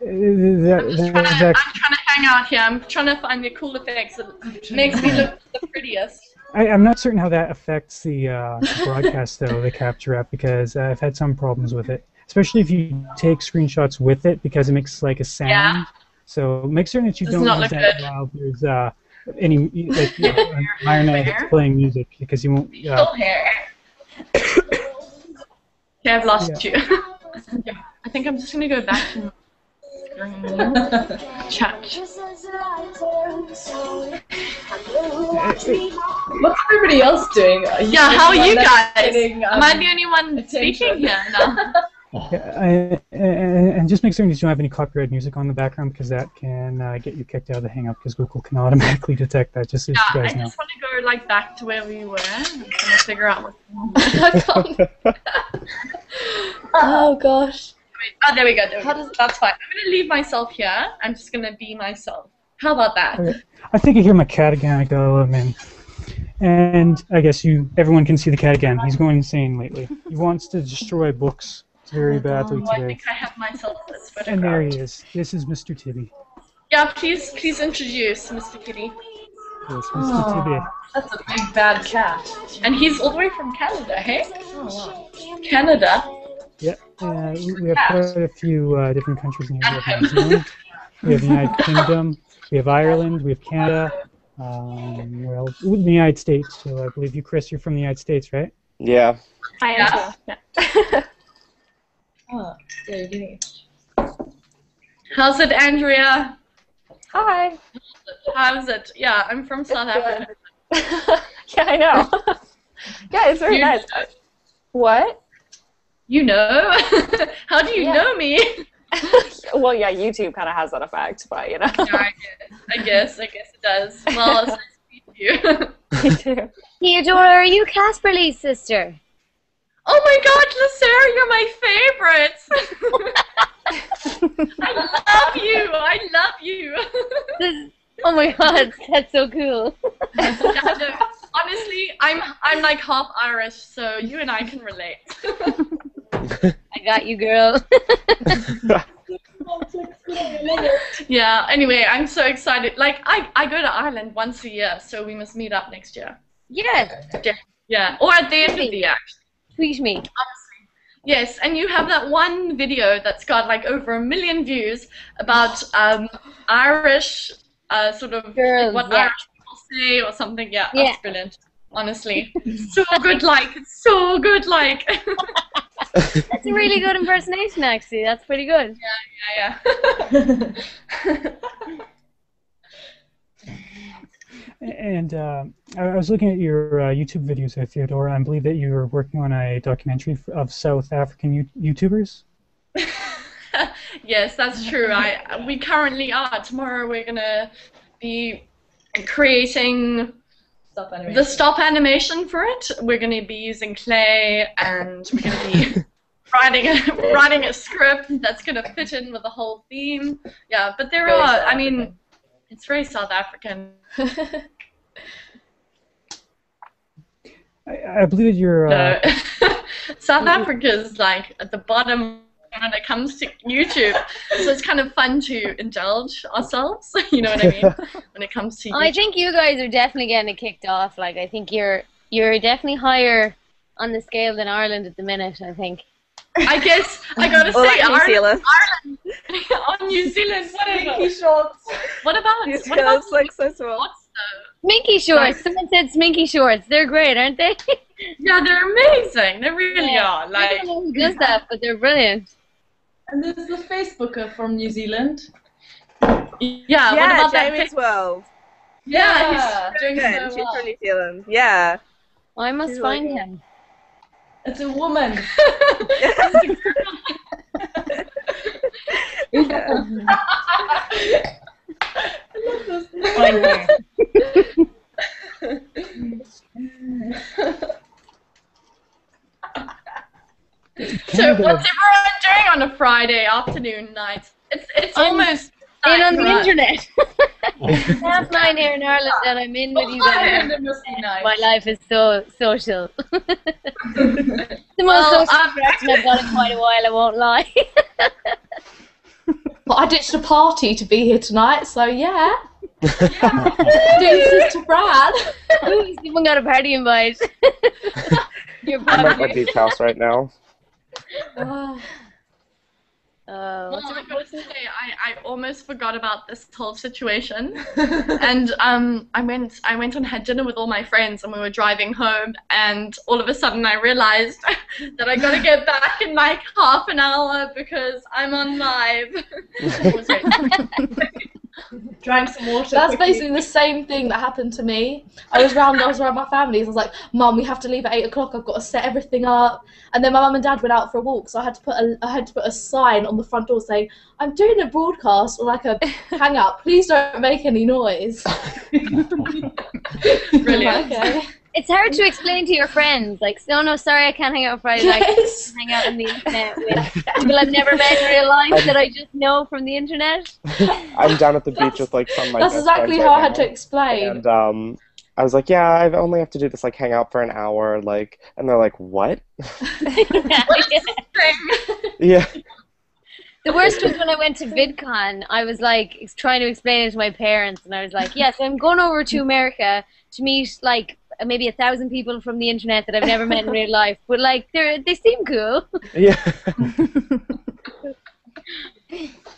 [SPEAKER 1] That-
[SPEAKER 10] I'm
[SPEAKER 1] that-
[SPEAKER 10] trying to,
[SPEAKER 1] that-
[SPEAKER 10] I'm trying to hang out here. I'm trying to find the cool effects that makes me look the prettiest.
[SPEAKER 1] I, I'm not certain how that affects the uh, broadcast, though, the capture app, because uh, I've had some problems with it. Especially if you take screenshots with it, because it makes like a sound.
[SPEAKER 10] Yeah.
[SPEAKER 1] So make certain that you
[SPEAKER 10] Does
[SPEAKER 1] don't
[SPEAKER 10] not
[SPEAKER 1] use that
[SPEAKER 10] good.
[SPEAKER 1] while there's uh, any like you know, an environment playing music, because you won't. Uh,
[SPEAKER 10] Still hair. okay, I've lost you. I think I'm just gonna go back to chat.
[SPEAKER 11] What's everybody else doing? Are
[SPEAKER 10] Yeah, how are you
[SPEAKER 11] that's
[SPEAKER 10] guys?
[SPEAKER 11] getting,
[SPEAKER 10] Am I
[SPEAKER 11] um,
[SPEAKER 10] the only one speaking here now?
[SPEAKER 1] yeah, and, and just make certain you don't have any copyright music on the background, because that can uh, get you kicked out of the Hangout, because Google can automatically detect that. Just so
[SPEAKER 10] Yeah,
[SPEAKER 1] you
[SPEAKER 10] I
[SPEAKER 1] guys know.
[SPEAKER 10] just want to go like back to where we were. I'm trying figure out what.
[SPEAKER 9] I can't. oh gosh.
[SPEAKER 10] Oh, there we go. There we go.
[SPEAKER 9] does-
[SPEAKER 10] That's fine. I'm gonna leave myself here. I'm just gonna be myself. How about that?
[SPEAKER 1] Okay. I think I hear my cat again. I gotta let him. And I guess you, everyone can see the cat again. He's going insane lately. He wants to destroy books very badly
[SPEAKER 10] Oh, I
[SPEAKER 1] today.
[SPEAKER 10] think I have myself this
[SPEAKER 1] And there he is. This is Mr. Tibby.
[SPEAKER 10] Yeah, please, please introduce Mr. Kitty.
[SPEAKER 1] Yes, Mr. Tibby.
[SPEAKER 11] That's a big bad cat.
[SPEAKER 10] And he's all the way from Canada, hey?
[SPEAKER 11] Oh, wow.
[SPEAKER 10] Canada.
[SPEAKER 1] Yeah, uh, we we have quite a few uh, different countries in here. We have we have the United Kingdom, we have Ireland, we have Canada, um, well, the United States. So I believe you, Chris, you're from the United States, right?
[SPEAKER 4] Yeah.
[SPEAKER 3] I am
[SPEAKER 10] Yeah.
[SPEAKER 3] too. Yeah.
[SPEAKER 11] Oh, yeah, you're doing it.
[SPEAKER 10] How's it, Andrea?
[SPEAKER 3] Hi.
[SPEAKER 10] How's it? Yeah, I'm from South Africa.
[SPEAKER 3] yeah, I know. yeah, it's very
[SPEAKER 10] You-
[SPEAKER 3] nice. What?
[SPEAKER 10] You know? How do you
[SPEAKER 3] Yeah.
[SPEAKER 10] know me?
[SPEAKER 3] well, yeah, YouTube kind of has that effect, but you know.
[SPEAKER 10] Yeah, I guess. I guess. I guess it does. Well, it's nice to meet you.
[SPEAKER 3] Me too.
[SPEAKER 5] Theodora, are you Casperly's sister?
[SPEAKER 10] Oh my God, Lucera, you're my favorite. I love you. I love you.
[SPEAKER 5] Oh my god, that's so cool.
[SPEAKER 10] Yeah, no, honestly, I'm I'm like half Irish, so you and I can relate.
[SPEAKER 5] I got you, girl.
[SPEAKER 10] yeah. Anyway, I'm so excited. Like I I go to Ireland once a year, so we must meet up next year.
[SPEAKER 5] yes,
[SPEAKER 10] Yeah, or at the end of the year. actually.
[SPEAKER 5] Tweet me.
[SPEAKER 10] Yes, and you have that one video that's got like over a million views about um, Irish, uh, sort of
[SPEAKER 5] Girls,
[SPEAKER 10] what
[SPEAKER 5] yeah.
[SPEAKER 10] Irish people say or something. Yeah,
[SPEAKER 5] Yeah.
[SPEAKER 10] that's brilliant. Honestly, so good. Like, so good. Like,
[SPEAKER 5] That's a really good impersonation, actually. That's pretty good.
[SPEAKER 10] Yeah, yeah, yeah.
[SPEAKER 1] And uh, I I was looking at your uh, YouTube videos there, Theodora. I believe that you were working on a documentary of South African you- YouTubers.
[SPEAKER 10] yes, that's true. I we currently are. Tomorrow we're gonna be creating
[SPEAKER 11] Stop animation.
[SPEAKER 10] the stop animation for it. We're going to be using clay, and we're going to be writing a, writing a script that's going to fit in with the whole theme. Yeah, but there
[SPEAKER 11] Very
[SPEAKER 10] are. I mean, it's very South African.
[SPEAKER 1] I, I believe that you're. Uh,
[SPEAKER 10] No. South Africa's like at the bottom when it comes to YouTube, so it's kind of fun to indulge ourselves. You know what I mean? When it comes to
[SPEAKER 5] I think you guys are definitely getting it kicked off. Like, I think you're you're definitely higher on the scale than Ireland at the minute. I think.
[SPEAKER 10] I guess I gotta say,
[SPEAKER 7] like New
[SPEAKER 10] Ireland,
[SPEAKER 7] Zealand.
[SPEAKER 10] Ireland, on oh, New Zealand, whatever.
[SPEAKER 11] Pinky shorts.
[SPEAKER 10] What about
[SPEAKER 7] New
[SPEAKER 10] what about
[SPEAKER 7] like so small.
[SPEAKER 10] What's the-
[SPEAKER 5] Sminky shorts. Someone said sminky shorts. They're great, aren't they?
[SPEAKER 10] Yeah, they're amazing. They really
[SPEAKER 5] Yeah.
[SPEAKER 10] are.
[SPEAKER 5] I
[SPEAKER 10] Like,
[SPEAKER 5] don't know who does that, but they're brilliant.
[SPEAKER 11] And there's the Facebooker from New Zealand.
[SPEAKER 10] yeah. what
[SPEAKER 7] yeah,
[SPEAKER 10] about that?
[SPEAKER 7] World.
[SPEAKER 10] Yeah,
[SPEAKER 11] Yeah.
[SPEAKER 10] he's doing
[SPEAKER 7] Good.
[SPEAKER 10] so
[SPEAKER 7] She's from New Zealand. Yeah.
[SPEAKER 5] I must
[SPEAKER 7] She's
[SPEAKER 5] find
[SPEAKER 7] like-
[SPEAKER 5] him.
[SPEAKER 11] It's a woman.
[SPEAKER 5] Find her.
[SPEAKER 10] so, what's everyone doing on a Friday afternoon, night? It's it's
[SPEAKER 5] I'm
[SPEAKER 10] almost
[SPEAKER 5] In
[SPEAKER 10] night
[SPEAKER 5] on the
[SPEAKER 10] for us.
[SPEAKER 5] internet. Half nine here in Ireland, and I'm in with you guys.
[SPEAKER 11] And it must be nice.
[SPEAKER 5] My life is so social. the most
[SPEAKER 10] Well,
[SPEAKER 5] social interaction I've got in quite a while, I won't lie.
[SPEAKER 9] But I ditched a party to be here tonight, so yeah. Deuces to Brad.
[SPEAKER 5] Ooh, someone got a party invite. You're
[SPEAKER 6] I'm at my
[SPEAKER 5] probably.
[SPEAKER 6] beach house right now.
[SPEAKER 9] Ah.
[SPEAKER 5] Uh,
[SPEAKER 10] Well, I gotta say, I, I almost forgot about this whole situation, and um, I went I went and had dinner with all my friends, and we were driving home, and all of a sudden I realized that I gotta get back in like half an hour because I'm on live. It was great.
[SPEAKER 11] Drank some water.
[SPEAKER 9] That's
[SPEAKER 11] quickly.
[SPEAKER 9] basically the same thing that happened to me. I was round, I was around my family. I was like, "Mum, we have to leave at eight o'clock. I've got to set everything up." And then my mum and dad went out for a walk, so I had to put a, I had to put a sign on the front door saying, "I'm doing a broadcast or like a hangout. Please don't make any noise."
[SPEAKER 10] Brilliant.
[SPEAKER 9] okay.
[SPEAKER 5] It's hard to explain to your friends. Like, no, no, sorry, I can't hang out on Friday night.
[SPEAKER 9] Yes.
[SPEAKER 5] hang out on the internet with people I've never met in real life that I just know from the internet.
[SPEAKER 6] I'm down at the beach with like some of my
[SPEAKER 9] That's
[SPEAKER 6] best
[SPEAKER 9] exactly how
[SPEAKER 6] right
[SPEAKER 9] I had
[SPEAKER 6] now.
[SPEAKER 9] to explain.
[SPEAKER 6] And um, I was like, yeah, I only have to do this like hang out for an hour, like, and they're like, what? Yeah.
[SPEAKER 5] The worst was when I went to VidCon. I was like trying to explain it to my parents, and I was like, "Yes, I'm going over to America to meet like Uh, maybe a thousand people from the internet that I've never met in real life, but like they they seem cool."
[SPEAKER 6] Yeah.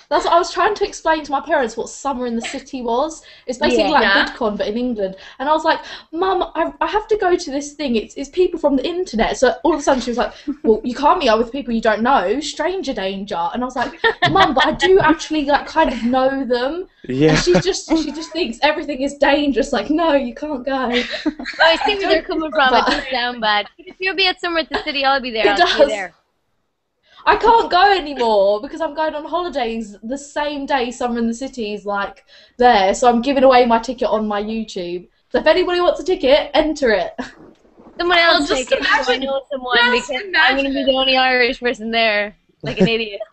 [SPEAKER 9] That's what I was trying to explain to my parents what summer in the city was. It's basically
[SPEAKER 5] Yeah.
[SPEAKER 9] like
[SPEAKER 10] Yeah.
[SPEAKER 9] VidCon but in England. And I was like, Mum, I, I have to go to this thing. It's, it's people from the internet. So all of a sudden she was like, Well, you can't meet up with people you don't know. Stranger danger. And I was like, Mum, but I do actually like kind of know them.
[SPEAKER 6] Yeah.
[SPEAKER 9] And she just she just thinks everything is dangerous. Like, no, you can't go.
[SPEAKER 5] Oh, I see where they're coming from. It
[SPEAKER 9] But-
[SPEAKER 5] does sound bad. If you'll be at summer at the city, I'll be there.
[SPEAKER 9] It
[SPEAKER 5] I'll see you
[SPEAKER 9] does.
[SPEAKER 5] There.
[SPEAKER 9] I can't go anymore because I'm going on holidays the same day Summer in the City is like there. So I'm giving away my ticket on my YouTube. So if anybody wants a ticket, enter it.
[SPEAKER 5] Someone
[SPEAKER 10] Well,
[SPEAKER 5] else
[SPEAKER 10] just
[SPEAKER 5] take it. I
[SPEAKER 10] imagine-
[SPEAKER 5] know someone
[SPEAKER 10] just
[SPEAKER 5] because I'm gonna be the only Irish person there, like an idiot.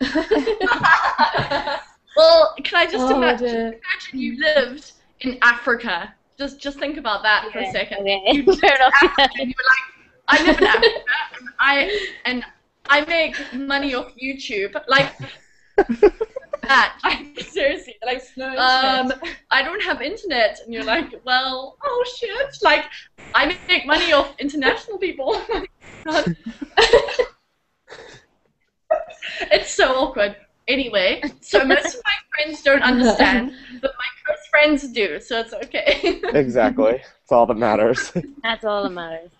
[SPEAKER 10] well, can I just
[SPEAKER 9] Oh,
[SPEAKER 10] imagine, imagine you lived in Africa? Just just think about that for a second.
[SPEAKER 5] okay. Fair enough.
[SPEAKER 10] and you were like, I live in Africa, and I and I make money off YouTube, like that. Like seriously, like um, I don't have internet, and you're like, well, oh shit, like I make money off international people. It's so awkward. Anyway, so most of my friends don't understand, but my close friends do, so it's okay.
[SPEAKER 6] Exactly. It's all that matters.
[SPEAKER 5] That's all that matters.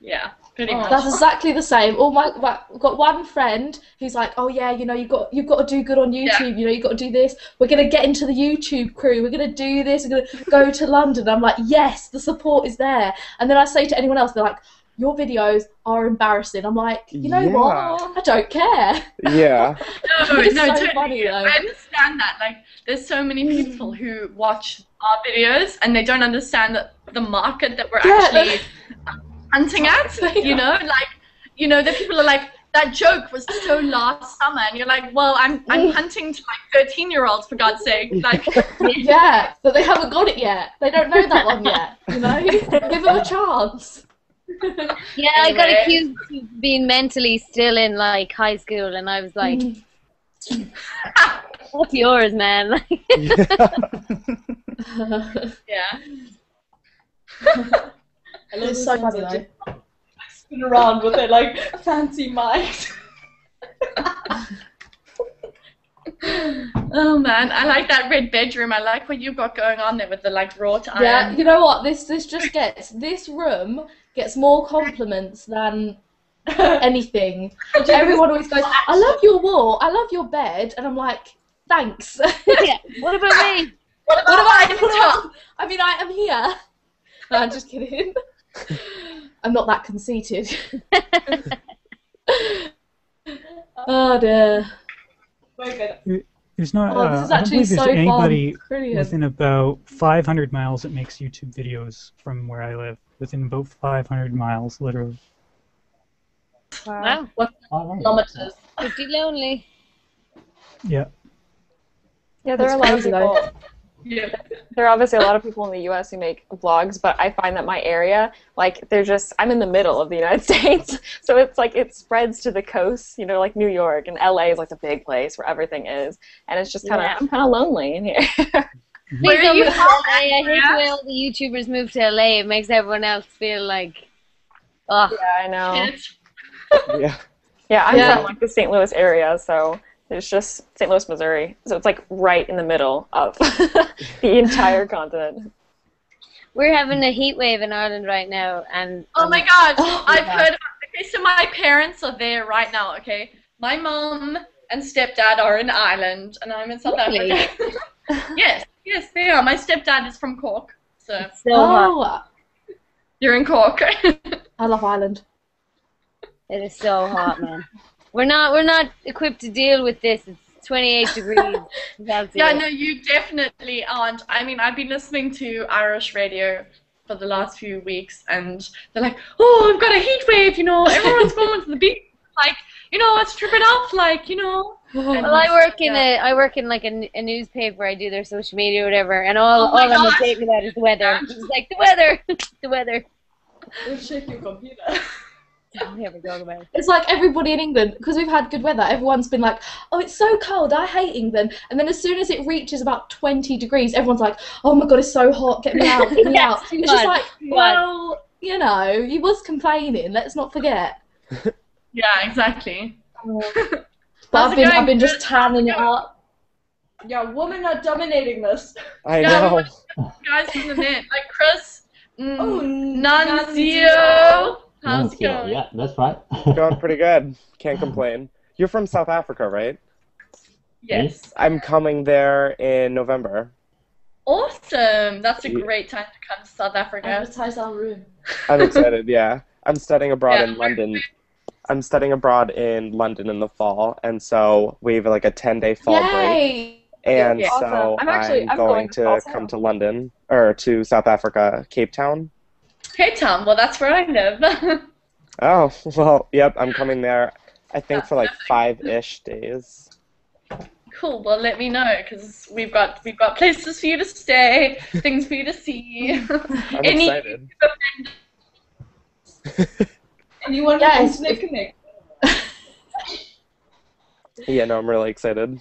[SPEAKER 10] yeah, pretty
[SPEAKER 9] Oh,
[SPEAKER 10] much.
[SPEAKER 9] That's exactly the same. All my, my I've got one friend who's like, oh yeah, you know, you got you've got to do good on YouTube.
[SPEAKER 10] Yeah.
[SPEAKER 9] You know, you have got to do this. We're gonna get into the YouTube crew. We're gonna do this. We're gonna go to London. I'm like, yes, the support is there. And then I say to anyone else, they're like, your videos are embarrassing. I'm like, you know
[SPEAKER 6] Yeah.
[SPEAKER 9] what? I don't care.
[SPEAKER 6] yeah.
[SPEAKER 10] No,
[SPEAKER 9] It's
[SPEAKER 10] no,
[SPEAKER 9] so
[SPEAKER 10] totally.
[SPEAKER 9] funny, though.
[SPEAKER 10] I understand that. Like, there's so many mm. people who watch our videos and they don't understand the, the market that we're
[SPEAKER 9] Yeah.
[SPEAKER 10] actually hunting at. You know, like, you know, the people are like, that joke was so last summer, and you're like, well, I'm I'm hunting to like 13 year olds for God's sake. Like,
[SPEAKER 9] yeah, but they haven't got it yet. They don't know that one yet. You know, give them a chance.
[SPEAKER 5] Yeah, I got accused of being mentally still in like high school, and I was like, mm. "What's yours, man?" Like,
[SPEAKER 10] yeah.
[SPEAKER 9] It's so funny though.
[SPEAKER 11] spin around with their like fancy mics.
[SPEAKER 10] Oh man, I like that red bedroom. I like what you got going on there with the like wrought iron.
[SPEAKER 9] Yeah, you know what? This this just gets this room gets more compliments than anything. Everyone always goes, "I love your wall. I love your bed," and I'm like, "Thanks."
[SPEAKER 5] yeah. What about me?
[SPEAKER 10] What
[SPEAKER 9] What
[SPEAKER 10] about
[SPEAKER 9] what about- I mean, I am here. No, I'm just kidding. I'm not that conceited. oh dear.
[SPEAKER 11] Very good.
[SPEAKER 1] There's not.
[SPEAKER 9] Oh, this
[SPEAKER 1] uh,
[SPEAKER 9] is
[SPEAKER 1] I don't
[SPEAKER 9] actually
[SPEAKER 1] believe there's
[SPEAKER 9] so fun.
[SPEAKER 1] anybody
[SPEAKER 9] Brilliant.
[SPEAKER 1] within about 500 miles that makes YouTube videos from where I live. Within about 500 miles, literally.
[SPEAKER 5] Wow,
[SPEAKER 11] Kilometers.
[SPEAKER 5] pretty lonely.
[SPEAKER 1] Yeah.
[SPEAKER 3] Yeah, there
[SPEAKER 9] That's
[SPEAKER 3] are a lot of
[SPEAKER 9] crazy,
[SPEAKER 3] people.
[SPEAKER 10] Yeah.
[SPEAKER 3] There are obviously a lot of people in the U.S. who make vlogs, but I find that my area, like, they're just I'm in the middle of the United States, so it's like it spreads to the coast. You know, like New York and L.A. is like the big place where everything is, and it's just kind of
[SPEAKER 5] Yeah.
[SPEAKER 3] I'm kind of lonely in here.
[SPEAKER 10] Where are you
[SPEAKER 5] don't move to
[SPEAKER 10] from,
[SPEAKER 5] LA. I hate
[SPEAKER 10] Andrea?
[SPEAKER 5] the way all the YouTubers move to LA. It makes everyone else feel like, oh,
[SPEAKER 3] yeah, I know.
[SPEAKER 6] Yeah.
[SPEAKER 3] Yeah, I'm
[SPEAKER 9] Yeah.
[SPEAKER 3] from like the St. Louis area, so there's just St. Louis, Missouri. So it's like right in the middle of the entire continent.
[SPEAKER 5] we're having a heat wave in Ireland right now, and
[SPEAKER 10] Oh
[SPEAKER 5] um,
[SPEAKER 10] my god,
[SPEAKER 9] Oh,
[SPEAKER 10] I've
[SPEAKER 9] yeah.
[SPEAKER 10] heard. Okay, so my parents are there right now. Okay, my mom and stepdad are in Ireland, and I'm in South
[SPEAKER 5] Really?
[SPEAKER 10] Africa. yes, yes, they are. My stepdad is from Cork, so
[SPEAKER 5] it's so hot.
[SPEAKER 9] Oh,
[SPEAKER 10] you're in Cork.
[SPEAKER 9] I love Ireland.
[SPEAKER 5] It is so hot, man. We're not we're not equipped to deal with this. It's 28 degrees
[SPEAKER 10] yeah, no, you definitely aren't. I mean, I've been listening to Irish radio for the last few weeks, and they're like, "Oh, I've got a heat wave. You know, everyone's going to the beach. Like, you know, it's tripping trip it up. Like, you know."
[SPEAKER 5] Well, I work in a I work in like a, n- a newspaper. I do their social media or whatever, and all
[SPEAKER 10] Oh
[SPEAKER 5] all I'm updating about is the weather. It's like the weather, the weather.
[SPEAKER 11] Don't shake your computer.
[SPEAKER 5] Don't ever talk about.
[SPEAKER 9] It's like everybody in England, because we've had good weather, everyone's been like, oh, it's so cold, I hate England. And then as soon as it reaches about 20 degrees, everyone's like, oh my god, it's so hot, get me out, get me
[SPEAKER 5] Yeah,
[SPEAKER 9] out.
[SPEAKER 5] it's too
[SPEAKER 9] just like,
[SPEAKER 5] too hot.
[SPEAKER 9] well, you know, he was complaining, let's not forget.
[SPEAKER 10] Yeah, exactly.
[SPEAKER 9] But I've been. I've been just tanning it up.
[SPEAKER 11] Yeah, women are dominating this.
[SPEAKER 6] I
[SPEAKER 10] Yeah,
[SPEAKER 6] know.
[SPEAKER 10] Guys in the net, like Chris. Mm,
[SPEAKER 11] Oh,
[SPEAKER 10] Nunzio. How's it
[SPEAKER 2] Yeah,
[SPEAKER 10] going?
[SPEAKER 2] yeah, that's right.
[SPEAKER 6] Going pretty good. Can't complain. You're from South Africa, right?
[SPEAKER 10] Yes.
[SPEAKER 6] I'm coming there in November.
[SPEAKER 10] Awesome. That's a great time to come to South Africa.
[SPEAKER 9] Advertise our room.
[SPEAKER 6] I'm excited, yeah. I'm studying abroad
[SPEAKER 10] Yeah.
[SPEAKER 6] in London. I'm studying abroad in London in the fall, and so we have like a 10 day fall break.
[SPEAKER 9] Yay!
[SPEAKER 6] And
[SPEAKER 3] Yeah.
[SPEAKER 6] so
[SPEAKER 3] Awesome. I'm actually-
[SPEAKER 6] I'm
[SPEAKER 3] I'm
[SPEAKER 6] going,
[SPEAKER 3] going
[SPEAKER 6] to
[SPEAKER 3] also.
[SPEAKER 6] come to London or to South Africa, Cape Town.
[SPEAKER 10] Cape Town. Well, that's where I live.
[SPEAKER 6] Oh, well, yep, I'm coming there. I think for like five ish days.
[SPEAKER 10] cool. Well, let me know because we've got we've got places for you to stay, things for you to see.
[SPEAKER 6] I'm
[SPEAKER 10] Any-
[SPEAKER 6] excited.
[SPEAKER 11] Anyone
[SPEAKER 9] Yes,
[SPEAKER 11] yes,
[SPEAKER 9] if-
[SPEAKER 11] connect?
[SPEAKER 6] Yeah, no, I'm really excited.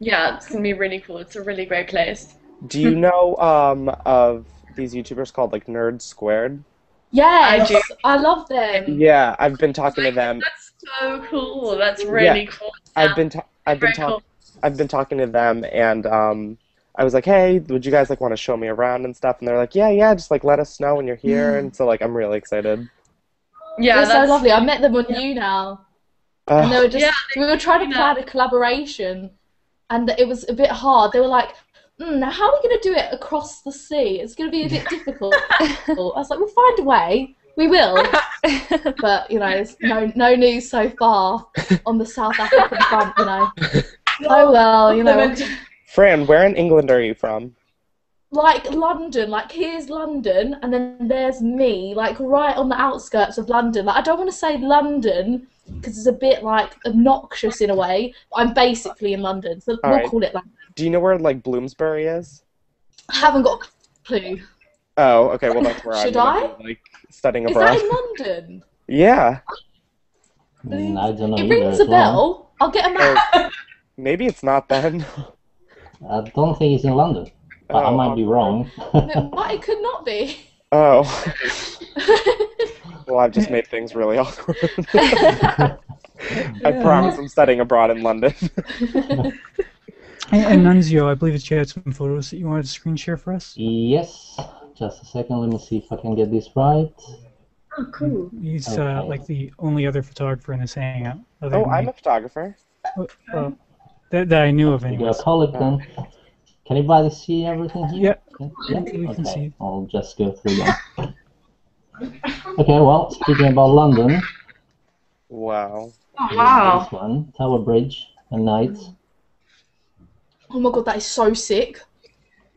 [SPEAKER 10] yeah, it's gonna be really cool. It's a really great place.
[SPEAKER 6] Do you know um of these YouTubers called like Nerd Squared?
[SPEAKER 9] Yes,
[SPEAKER 10] do.
[SPEAKER 9] I love them.
[SPEAKER 6] Yeah, I've been talking to them.
[SPEAKER 10] That's so cool. That's really cool.
[SPEAKER 6] I've been ta- I've been talking
[SPEAKER 10] cool.
[SPEAKER 6] I've been talking to them and um I was like, "Hey, would you guys like want to show me around and stuff?" And they're like, "Yeah, yeah, just like let us know when you're here." And so like I'm really excited.
[SPEAKER 10] Yeah,
[SPEAKER 9] They're so lovely. I met them on YouNow, and they
[SPEAKER 6] Uh,
[SPEAKER 9] were just
[SPEAKER 10] Yeah,
[SPEAKER 9] we were trying to
[SPEAKER 10] yeah.
[SPEAKER 9] plan a collaboration, and it was a bit hard. They were like, mm, "Now, how are we going to do it across the sea? It's going to be a bit difficult." I was like, "We'll find a way. We will." but you know, it's no no news so far on the South African front. You know. Oh well, you know.
[SPEAKER 6] Fran, where in England are you from?
[SPEAKER 9] like London, like here's London, and then there's me, like right on the outskirts of London. Like I don't want to say London because it's a bit like obnoxious in a way. But I'm basically in London, so we'll
[SPEAKER 6] Alright.
[SPEAKER 9] call it London.
[SPEAKER 6] Do you know where like Bloomsbury is?
[SPEAKER 9] I haven't got a clue.
[SPEAKER 6] Oh, okay. Well, that's where
[SPEAKER 9] Should
[SPEAKER 6] I'm gonna be, like studying
[SPEAKER 9] Is
[SPEAKER 6] abroad.
[SPEAKER 9] that in London?
[SPEAKER 6] Yeah,
[SPEAKER 2] Mm, I don't know
[SPEAKER 9] It rings
[SPEAKER 2] as
[SPEAKER 9] a
[SPEAKER 2] well.
[SPEAKER 9] bell. I'll get a map.
[SPEAKER 6] maybe it's not then.
[SPEAKER 2] I don't think it's in London. But I
[SPEAKER 6] Oh,
[SPEAKER 2] might be wrong.
[SPEAKER 9] it, might- it could not be.
[SPEAKER 6] Oh, well, I've just made things really awkward. I promise I'm studying abroad in London.
[SPEAKER 1] And, and Nunzio, I believe that you had some photos that you wanted to screen share for us.
[SPEAKER 2] yes. Just a second. Let me see if I can get this right.
[SPEAKER 11] Oh, cool.
[SPEAKER 1] He's
[SPEAKER 2] Okay.
[SPEAKER 1] uh, like the only other photographer in this hangout. Other
[SPEAKER 6] oh, I'm
[SPEAKER 1] me.
[SPEAKER 6] a photographer.
[SPEAKER 1] Uh, that, that I knew of,
[SPEAKER 2] You got
[SPEAKER 1] anyways.
[SPEAKER 2] a colleague then. Can anybody see everything here?
[SPEAKER 1] Yeah.
[SPEAKER 2] Yeah?
[SPEAKER 1] We can
[SPEAKER 2] Okay,
[SPEAKER 1] see.
[SPEAKER 2] I'll just go through them. Okay, well, speaking about London,
[SPEAKER 6] Wow.
[SPEAKER 10] Oh, wow.
[SPEAKER 2] this one, Tower Bridge at night.
[SPEAKER 9] Oh my god, that is so sick.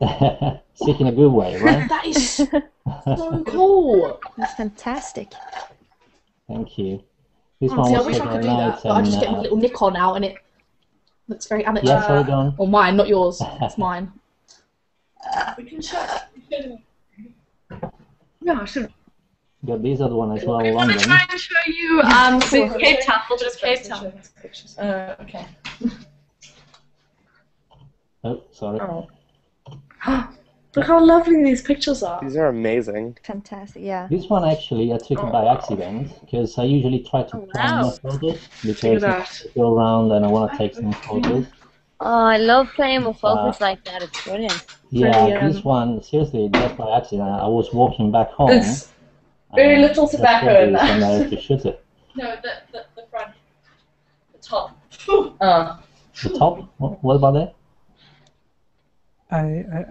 [SPEAKER 2] Sick in a good way, right?
[SPEAKER 9] That is so cool.
[SPEAKER 8] That's fantastic.
[SPEAKER 2] Thank you. This
[SPEAKER 9] Oh,
[SPEAKER 2] one
[SPEAKER 9] see, I wish I could do that, but I
[SPEAKER 2] and,
[SPEAKER 9] just get my
[SPEAKER 2] uh,
[SPEAKER 9] little Nikon out and it looks very amateur.
[SPEAKER 2] Yes, hold on.
[SPEAKER 9] Or mine, not yours. It's mine.
[SPEAKER 11] We can share.
[SPEAKER 10] Yeah, I should.
[SPEAKER 2] Got this other one as well,
[SPEAKER 10] I'm gonna try and show you um the Cape Town. We'll just Cape Town.
[SPEAKER 11] Uh, okay.
[SPEAKER 2] Oh, sorry.
[SPEAKER 11] Oh. Look how lovely these pictures are.
[SPEAKER 6] These are amazing.
[SPEAKER 8] Fantastic, yeah.
[SPEAKER 2] This one actually I took it by oh. accident because I usually try to oh, plan my photos because I
[SPEAKER 11] that.
[SPEAKER 2] go around and I want to take some photos.
[SPEAKER 5] Oh, I love playing with uh, focus like that. It's brilliant.
[SPEAKER 2] Yeah,
[SPEAKER 11] Very,
[SPEAKER 2] this um, one seriously just by accident. I was walking back home.
[SPEAKER 11] There's very
[SPEAKER 2] uh,
[SPEAKER 11] little tobacco in that.
[SPEAKER 2] And I had to shoot it.
[SPEAKER 10] No, the, the, the front. The top.
[SPEAKER 11] Oh.
[SPEAKER 2] The top? What, what about that?
[SPEAKER 1] I, I,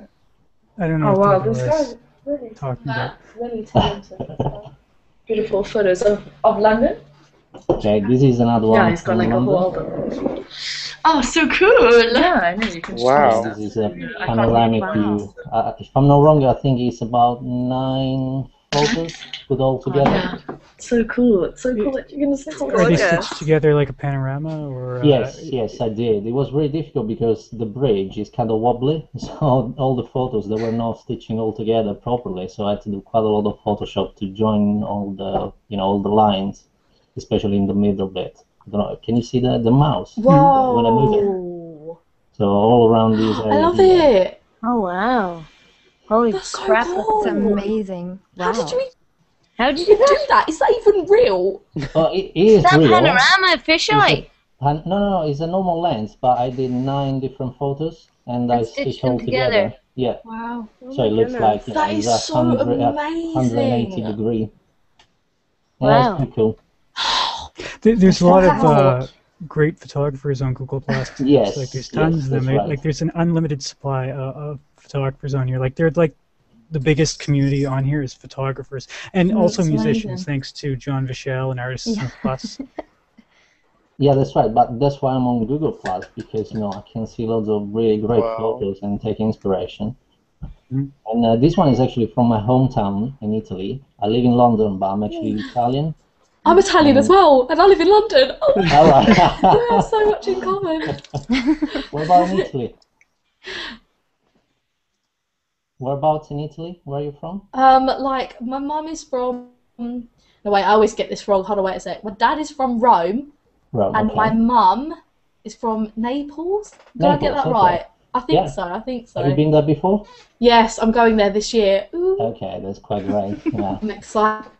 [SPEAKER 1] I don't know
[SPEAKER 11] Oh
[SPEAKER 1] what
[SPEAKER 11] wow, this
[SPEAKER 1] hell
[SPEAKER 11] guy
[SPEAKER 1] is
[SPEAKER 11] is really,
[SPEAKER 1] talking about.
[SPEAKER 11] really talented. Beautiful photos of, of London.
[SPEAKER 2] Okay, this is another one
[SPEAKER 11] Yeah, he's got
[SPEAKER 2] from
[SPEAKER 11] like a whole album.
[SPEAKER 10] Oh, so cool.
[SPEAKER 11] Yeah, I know you can
[SPEAKER 6] Wow.
[SPEAKER 2] This is a panoramic view. Uh, if I'm not wrong, I think it's about nine photos put all together.
[SPEAKER 11] Yeah. So cool. It's so cool that you're gonna sit
[SPEAKER 1] Are they
[SPEAKER 7] Gorgeous.
[SPEAKER 1] stitched together like a panorama, or uh,
[SPEAKER 2] Yes, yes, I did. It was really difficult because the bridge is kind of wobbly, so all the photos they were not stitching all together properly. So I had to do quite a lot of Photoshop to join all the, you know, all the lines, especially in the middle bit. I don't know. Can you see the the mouse when I move it? So all around these
[SPEAKER 9] I love it.
[SPEAKER 5] Oh wow! Holy
[SPEAKER 9] That's so
[SPEAKER 5] crap!
[SPEAKER 9] cool.
[SPEAKER 8] It's amazing.
[SPEAKER 9] How did you
[SPEAKER 5] How did you do
[SPEAKER 9] do that? Is that even real?
[SPEAKER 2] Oh, it, it is
[SPEAKER 5] that?
[SPEAKER 2] real.
[SPEAKER 5] panorama fisheye.
[SPEAKER 2] Pan- No, no, no. It's a normal lens, but I did nine different photos and, I
[SPEAKER 5] And
[SPEAKER 2] stitched
[SPEAKER 5] stitched them
[SPEAKER 2] all together.
[SPEAKER 5] together.
[SPEAKER 2] Yeah.
[SPEAKER 9] Wow.
[SPEAKER 2] So it looks like you know,
[SPEAKER 9] That
[SPEAKER 2] it's
[SPEAKER 9] is
[SPEAKER 2] a
[SPEAKER 9] so
[SPEAKER 2] hundred, a 180
[SPEAKER 9] amazing.
[SPEAKER 2] degree. Yeah,
[SPEAKER 5] Wow.
[SPEAKER 2] that's pretty cool.
[SPEAKER 1] There- There's a lot of uh, great photographers on Google Plus.
[SPEAKER 2] Yes,
[SPEAKER 1] like there's
[SPEAKER 2] yes,
[SPEAKER 1] tons of them. Like-
[SPEAKER 2] right.
[SPEAKER 1] Like there's an unlimited supply uh, of photographers on here. Like they're like the biggest community on here is photographers and
[SPEAKER 9] Mm,
[SPEAKER 1] also musicians,
[SPEAKER 9] amazing.
[SPEAKER 1] thanks to John Vichel and Artists
[SPEAKER 8] Yeah.
[SPEAKER 1] Plus.
[SPEAKER 2] Yeah, that's right. But that's why I'm on Google Plus because you know I can see lots of really great
[SPEAKER 6] Wow.
[SPEAKER 2] photos and take inspiration.
[SPEAKER 1] Mhm.
[SPEAKER 2] And uh, this one is actually from my hometown in Italy. I live in London, but I'm actually Italian.
[SPEAKER 9] I'm Italian as well, and I live in London. Oh,
[SPEAKER 2] All
[SPEAKER 9] we have so much in common.
[SPEAKER 2] what about in Italy? Whereabouts in Italy? Where are you from?
[SPEAKER 9] Um, like my mum is from. No wait, I always get this wrong. Hold on, wait a sec. My dad is from Rome,
[SPEAKER 2] Rome.
[SPEAKER 9] and
[SPEAKER 2] okay.
[SPEAKER 9] my mum is from Naples. Did I get that
[SPEAKER 2] okay.
[SPEAKER 9] right? I think
[SPEAKER 2] Yeah.
[SPEAKER 9] so. I think so.
[SPEAKER 2] Have you been there before?
[SPEAKER 9] Yes, I'm going there this year. Ooh,
[SPEAKER 2] Okay, that's quite great. Yeah.
[SPEAKER 9] I'm excited.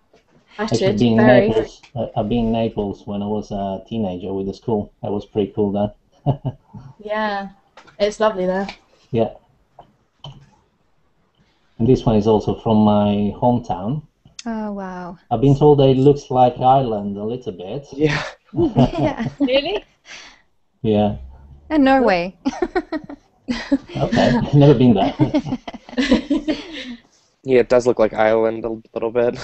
[SPEAKER 2] Actually, being in
[SPEAKER 9] Very.
[SPEAKER 2] Naples, uh, I've been in Naples when I was a teenager with the school. That was pretty cool then.
[SPEAKER 9] Yeah, it's lovely there.
[SPEAKER 2] Yeah. And this one is also from my hometown.
[SPEAKER 8] Oh wow.
[SPEAKER 2] I've been told that it looks like Ireland a little bit.
[SPEAKER 6] Yeah.
[SPEAKER 8] yeah.
[SPEAKER 5] Really?
[SPEAKER 2] Yeah.
[SPEAKER 8] And Norway.
[SPEAKER 2] Okay. Never been there.
[SPEAKER 6] Yeah, it does look like Ireland a little bit.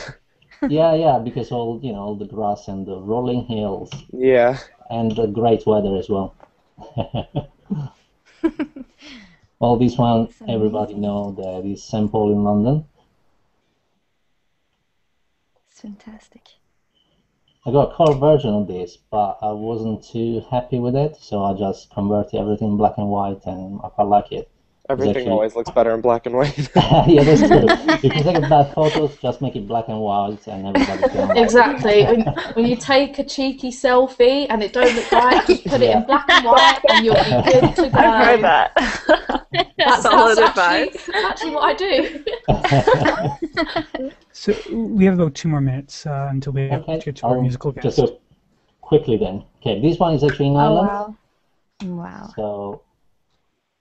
[SPEAKER 2] yeah, yeah, because all you know, all the grass and the rolling hills
[SPEAKER 6] yeah.
[SPEAKER 2] and the great weather as well. Well, this one everybody know that is St Paul in London.
[SPEAKER 8] It's fantastic.
[SPEAKER 2] I got a color version of this, but I wasn't too happy with it, so I just converted everything black and white, and I quite like it.
[SPEAKER 6] Everything
[SPEAKER 2] actually-
[SPEAKER 6] always looks better in black and white.
[SPEAKER 2] yeah, that's true. If you take bad photos, just make it black and white, and everybody can.
[SPEAKER 9] Exactly. When, when you take a cheeky selfie and it don't look right, just put it in black and white, and you'll be good to go.
[SPEAKER 7] I've heard that.
[SPEAKER 9] That's,
[SPEAKER 7] Solid
[SPEAKER 9] that's
[SPEAKER 7] advice.
[SPEAKER 9] actually, actually what I do.
[SPEAKER 1] So we have about two more minutes uh, until we have
[SPEAKER 2] Okay,
[SPEAKER 1] to get to our
[SPEAKER 2] I'll
[SPEAKER 1] musical
[SPEAKER 2] just
[SPEAKER 1] guest.
[SPEAKER 2] go quickly then. Okay, this one is actually in
[SPEAKER 8] Oh
[SPEAKER 2] Ireland.
[SPEAKER 8] wow. Wow.
[SPEAKER 2] So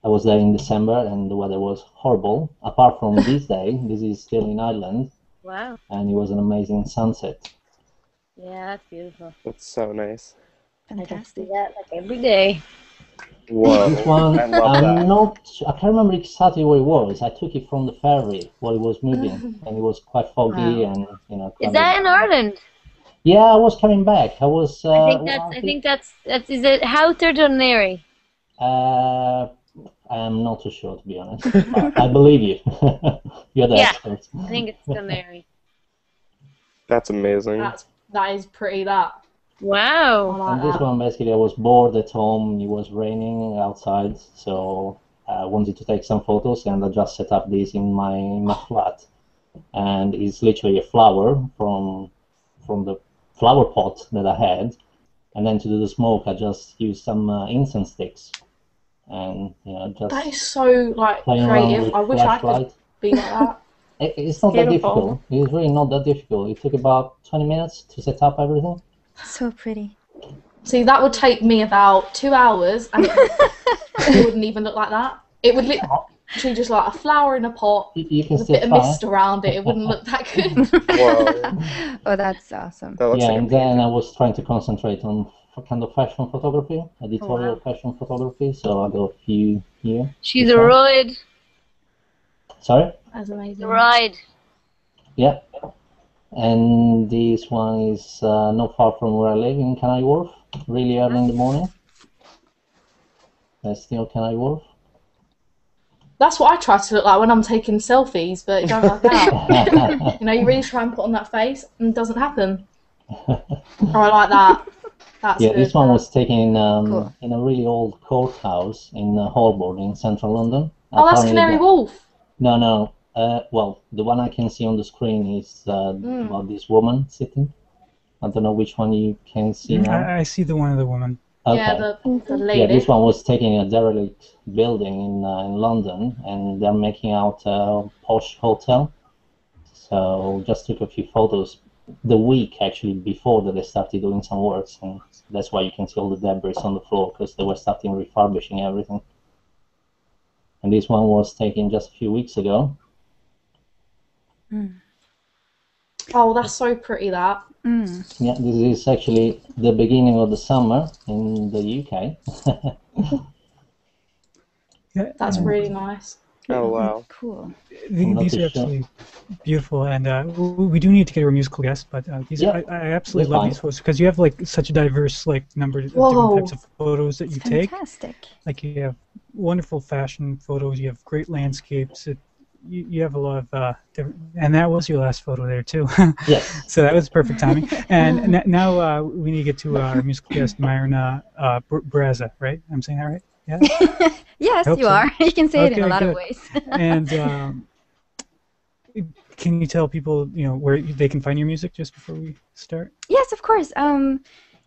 [SPEAKER 2] I was there in December, and the weather was horrible. Apart from this day, this is still in Ireland,
[SPEAKER 5] Wow.
[SPEAKER 2] and it was an amazing sunset.
[SPEAKER 5] Yeah, that's beautiful.
[SPEAKER 6] That's so nice.
[SPEAKER 5] I can see
[SPEAKER 8] Fantastic.
[SPEAKER 5] that like every day.
[SPEAKER 6] Whoa.
[SPEAKER 2] This one,
[SPEAKER 6] I love
[SPEAKER 2] I'm
[SPEAKER 6] that.
[SPEAKER 2] not. I can't remember exactly where it was. I took it from the ferry while it was moving, and it was quite foggy and you know.
[SPEAKER 5] Is that in Ireland?
[SPEAKER 2] Yeah, I was coming back. I was. Uh,
[SPEAKER 5] I think that's. I think that's. That's. Is it Howth or Dunleary?
[SPEAKER 2] Uh, I'm not too sure to be honest. but I believe you. You're the
[SPEAKER 5] Yeah.
[SPEAKER 2] expert.
[SPEAKER 5] I think it's Dunleary.
[SPEAKER 6] That's amazing.
[SPEAKER 9] That's that is pretty. That
[SPEAKER 5] Wow.
[SPEAKER 9] like
[SPEAKER 2] And this
[SPEAKER 9] that.
[SPEAKER 2] one basically, I was bored at home. It was raining outside, so I wanted to take some photos, and I just set up this in my in my flat. And it's literally a flower from from the flower pot that I had, and then to do the smoke, I just used some uh, incense sticks, and you know just
[SPEAKER 9] That is so like
[SPEAKER 2] playing around
[SPEAKER 9] creative.
[SPEAKER 2] with
[SPEAKER 9] I wish I could be like that.
[SPEAKER 2] It, it's not that difficult. It's really not that difficult. It took about 20 minutes to set up everything.
[SPEAKER 8] So pretty.
[SPEAKER 9] See, that would take me about two hours, and it, it wouldn't even look like that. It would literally just like a flower in a pot
[SPEAKER 2] You, you can
[SPEAKER 9] with a
[SPEAKER 2] still
[SPEAKER 9] bit of mist around it. It wouldn't look that good.
[SPEAKER 6] Whoa.
[SPEAKER 8] oh, that's awesome.
[SPEAKER 6] That looks
[SPEAKER 2] yeah,
[SPEAKER 6] like
[SPEAKER 2] and then I was trying to concentrate on f- kind of fashion photography, editorial
[SPEAKER 5] wow.
[SPEAKER 2] fashion photography. So I got a few here.
[SPEAKER 5] She's a ride.
[SPEAKER 2] Sorry.
[SPEAKER 9] That's amazing.
[SPEAKER 5] A ride.
[SPEAKER 2] Yeah. And this one is uh, not far from where I live in Canary Wharf. Really early in the morning. That's still Canary Wharf.
[SPEAKER 9] That's what I try to look like when I'm taking selfies, but it don't work out. you know, you really try and put on that face, and it doesn't happen. Oh, I like that. That's
[SPEAKER 2] yeah, this one was taken in, um,
[SPEAKER 8] Cool.
[SPEAKER 2] in a really old courthouse in uh, Holborn in central London.
[SPEAKER 9] Oh, that's
[SPEAKER 2] Apparently
[SPEAKER 9] Canary
[SPEAKER 2] the-
[SPEAKER 9] Wolf.
[SPEAKER 2] No, no. Uh, well, the one I can see on the screen is uh,
[SPEAKER 9] Mm.
[SPEAKER 2] about this woman sitting. I don't know which one you can see now.
[SPEAKER 1] I, I see the one of the woman.
[SPEAKER 2] Okay.
[SPEAKER 9] Yeah, the, the
[SPEAKER 2] Yeah, this one was taken in a derelict building in uh, in London, and they're making out a posh hotel. So just took a few photos the week actually before that they started doing some works, and that's why you can see all the debris on the floor because they were starting refurbishing everything. And this one was taken just a few weeks ago.
[SPEAKER 9] Oh, that's so pretty. That.
[SPEAKER 8] Mm.
[SPEAKER 2] Yeah, this is actually the beginning of the summer in the UK.
[SPEAKER 1] Yeah,
[SPEAKER 9] That's really nice.
[SPEAKER 6] Oh wow.
[SPEAKER 8] Cool.
[SPEAKER 1] The- these
[SPEAKER 2] too
[SPEAKER 1] are
[SPEAKER 2] sure.
[SPEAKER 1] absolutely beautiful, and uh, we do need to get our musical guest. But uh, these,
[SPEAKER 2] Yeah,
[SPEAKER 1] I, I absolutely
[SPEAKER 2] that's
[SPEAKER 1] love
[SPEAKER 2] fine.
[SPEAKER 1] these photos because you have like such a diverse like number of
[SPEAKER 9] Whoa.
[SPEAKER 1] different types of photos that you
[SPEAKER 8] It's
[SPEAKER 1] take.
[SPEAKER 8] fantastic.
[SPEAKER 1] Like you have wonderful fashion photos, you have great landscapes. It, you, you have a lot of uh, different, and that was your last photo there too.
[SPEAKER 2] Yes.
[SPEAKER 1] so that was perfect timing. And n- now uh, we need to get to our musical guest, Myrna uh, Br- Braza, right? I'm saying that right? Yeah.
[SPEAKER 8] Yes, you
[SPEAKER 1] so.
[SPEAKER 8] are. You can say it in a
[SPEAKER 1] Okay,
[SPEAKER 8] lot of ways.
[SPEAKER 1] and um, can you tell people, you know, where they can find your music just before we start?
[SPEAKER 8] Yes, of course. Um,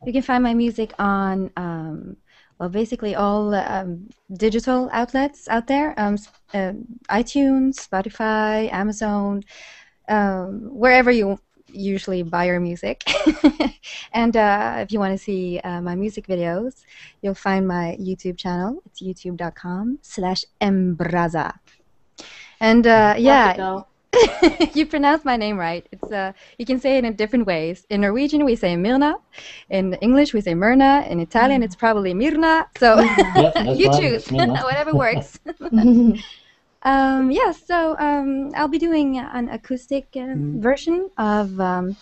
[SPEAKER 8] you can find my music on, um, well, basically all um, digital outlets out there um, um, iTunes, Spotify, Amazon, um, wherever you usually buy your music. and uh, if you want to see uh, my music videos, you'll find my YouTube channel. It's youtube.com slash mbraza. And uh, yeah, you pronounce my name right. It's uh, you can say it in different ways. In Norwegian, we say Mirna. In English, we say Myrna. In Italian, it's probably Mirna. So
[SPEAKER 2] Yeah,
[SPEAKER 8] you choose whatever works. Um, yeah, so um, I'll be doing an acoustic uh,
[SPEAKER 1] Mm.
[SPEAKER 8] version of um,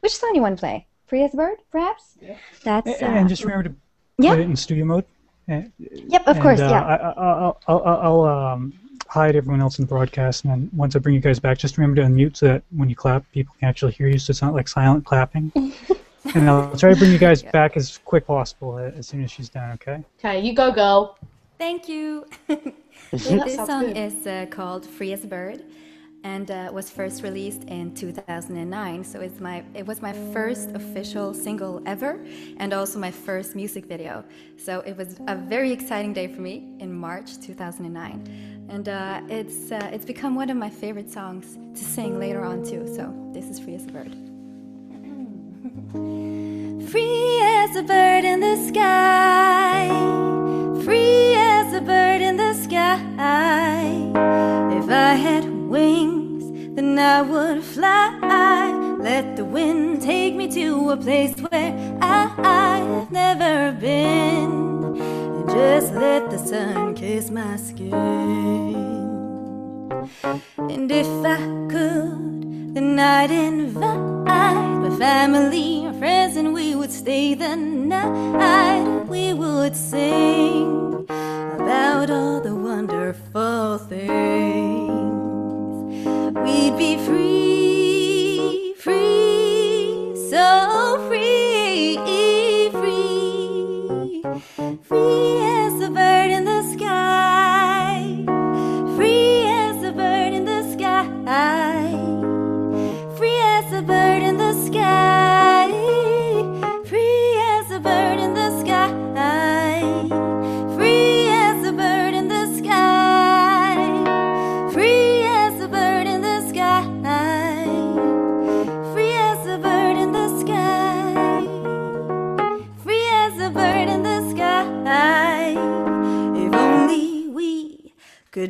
[SPEAKER 8] which song you want to play? Free as a Bird, perhaps. Yeah. That's
[SPEAKER 1] A-
[SPEAKER 8] uh,
[SPEAKER 1] and just remember to
[SPEAKER 8] yeah.
[SPEAKER 1] put it in studio mode. Uh,
[SPEAKER 8] Yep, of
[SPEAKER 1] and,
[SPEAKER 8] course,
[SPEAKER 1] uh,
[SPEAKER 8] yeah.
[SPEAKER 1] I, I, I'll, I'll, I'll um, hide everyone else in the broadcast, and then once I bring you guys back, just remember to unmute so that when you clap, people can actually hear you, so it's not like silent clapping. and I'll try to bring you guys back as quick possible uh, as soon as she's done. Okay.
[SPEAKER 9] Okay, you go, girl.
[SPEAKER 8] Thank you.
[SPEAKER 9] So
[SPEAKER 8] this song
[SPEAKER 9] good.
[SPEAKER 8] is uh, called "Free as a Bird," and uh, was first released in 2009. So it's my it was my first official single ever, and also my first music video. So it was a very exciting day for me in March 2009, and uh, it's uh, it's become one of my favorite songs to sing later on too. So this is "Free as a Bird." Free as a bird in the sky. Free sky. If I had wings, then I would fly. Let the wind take me to a place where I, have never been. And just let the sun kiss my skin. And if I could, then I'd invite my family and friends, and we would stay the night. We would sing about all the wonderful things. We'd be free, free, so free, free, free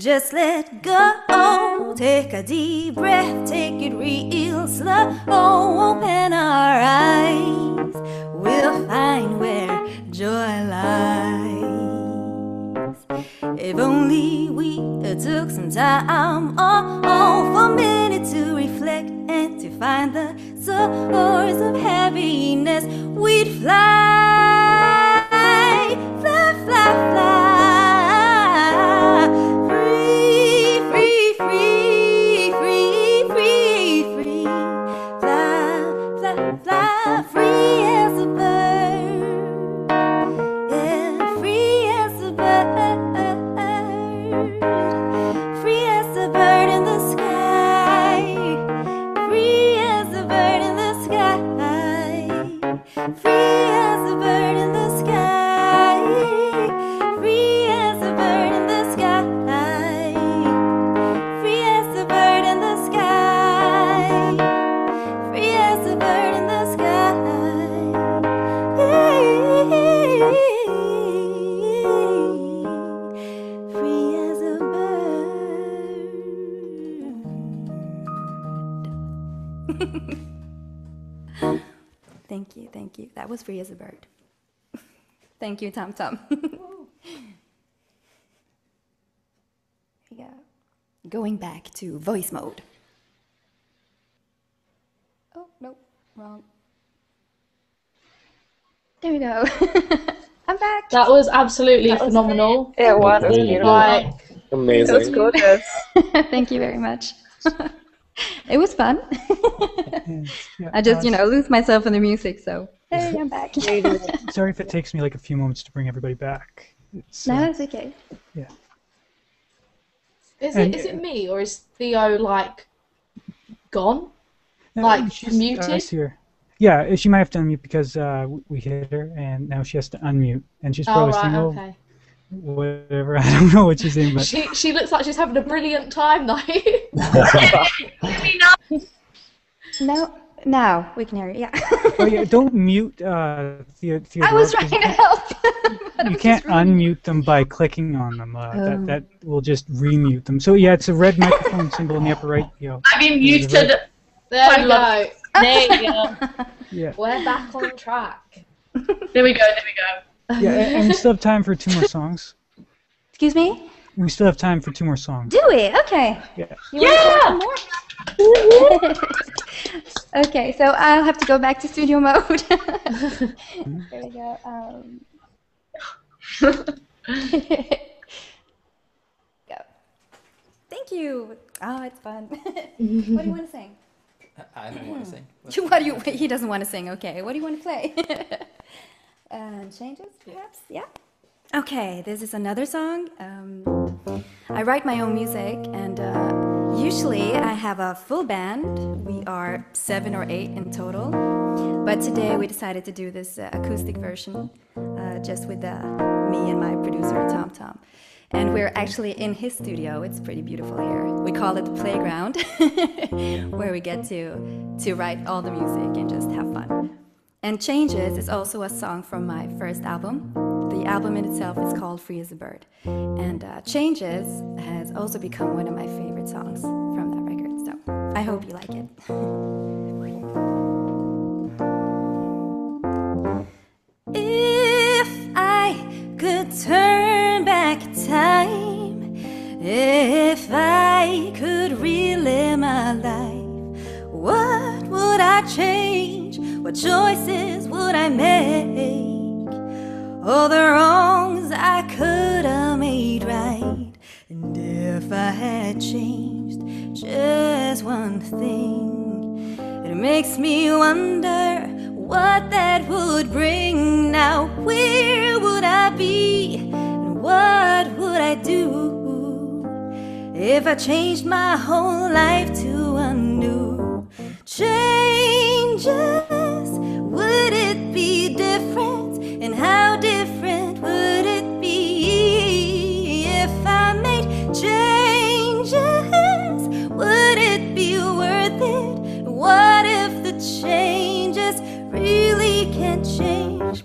[SPEAKER 8] just let go, take a deep breath, take it real slow, open our eyes, we'll find where joy lies. If only we took some time, oh, oh, for a minute to reflect and to find the source of happiness, we'd fly, That was free as a bird. thank you, Tom Tom. Here you go. going back to voice mode. Oh, no, wrong. There we go. I'm back.
[SPEAKER 9] That was absolutely
[SPEAKER 3] That was
[SPEAKER 9] phenomenal.
[SPEAKER 3] It was. It was
[SPEAKER 2] Really
[SPEAKER 3] beautiful.
[SPEAKER 9] Like,
[SPEAKER 6] Amazing.
[SPEAKER 7] It was gorgeous.
[SPEAKER 8] Thank you very much. it was fun.
[SPEAKER 1] Yeah,
[SPEAKER 8] I just, you know, lose myself in the music, so hey, I'm back.
[SPEAKER 1] Sorry if it takes me like a few moments to bring everybody back. It's,
[SPEAKER 8] no,
[SPEAKER 1] uh,
[SPEAKER 8] it's okay. Yeah.
[SPEAKER 9] Is
[SPEAKER 1] And-
[SPEAKER 9] it is it me or is Theo like gone?
[SPEAKER 1] no,
[SPEAKER 9] like,
[SPEAKER 1] she's- uh, I
[SPEAKER 9] muted?
[SPEAKER 1] see her. Yeah, she might have to unmute because uh, we hit her, and now she has to unmute, and she's
[SPEAKER 9] Oh
[SPEAKER 1] probably
[SPEAKER 9] right,
[SPEAKER 1] saying, "Oh,
[SPEAKER 9] okay.
[SPEAKER 1] whatever." I don't know what she's saying, but
[SPEAKER 9] She she looks like she's having a brilliant time though.
[SPEAKER 8] No, now we can hear you. Yeah.
[SPEAKER 1] oh, yeah, don't mute uh, Theo- Theodora.
[SPEAKER 8] I was
[SPEAKER 1] 'cause
[SPEAKER 8] trying
[SPEAKER 1] you
[SPEAKER 8] to
[SPEAKER 1] can't-
[SPEAKER 8] help. but
[SPEAKER 1] You can't unmute them by clicking on them. Uh,
[SPEAKER 8] Oh.
[SPEAKER 1] that, that will just remute them. So yeah, it's a red microphone symbol in the upper right. You know.
[SPEAKER 10] I've been
[SPEAKER 1] There's a red-
[SPEAKER 10] muted.
[SPEAKER 9] There
[SPEAKER 10] Quite
[SPEAKER 9] we go.
[SPEAKER 10] There you go.
[SPEAKER 1] yeah.
[SPEAKER 9] We're back on track.
[SPEAKER 10] There we go. There we go.
[SPEAKER 1] yeah, and, and we still have time for two more songs.
[SPEAKER 8] Excuse me?
[SPEAKER 1] We still have time for two more songs.
[SPEAKER 8] Do we? Okay.
[SPEAKER 1] Yeah.
[SPEAKER 8] You want to talk more? okay, so I'll have to go back to studio mode. there we go. Um, go. Thank you. Oh, it's fun. what do you want to sing?
[SPEAKER 12] I don't want to sing.
[SPEAKER 8] What do you? He doesn't want to sing. Okay. What do you want to play? um, changes, perhaps. Yeah. Okay. This is another song. Um, I write my own music, and uh, usually I have a full band. We are seven or eight in total. But today we decided to do this uh, acoustic version, uh, just with uh, me and my producer Tom Tom. And we're actually in his studio. It's pretty beautiful here. We call it the playground, where we get to to write all the music and just have fun. And Changes is also a song from my first album. The album in itself is called Free as a Bird. And uh, Changes has also become one of my favorite songs from that record. So I hope you like it. If I could turn back time, if I could relive my life, what would I change? What choices would I make? All the wrongs I could have made right. And if I had changed just one thing, it makes me wonder what that would bring. Now, where would I be? And what would I do if I changed my whole life to a new changes?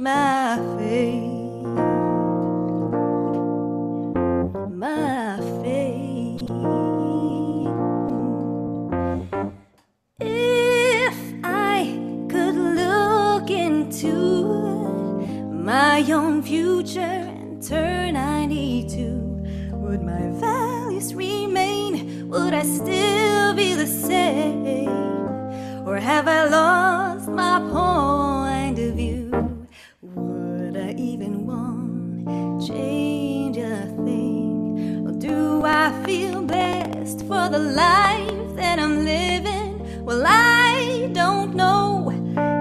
[SPEAKER 8] My fate? My fate. If I could look into my own future and turn 92, would my values remain? Would I still be the same? Or have I lost my point feel blessed for the life that I'm living? Well, I don't know.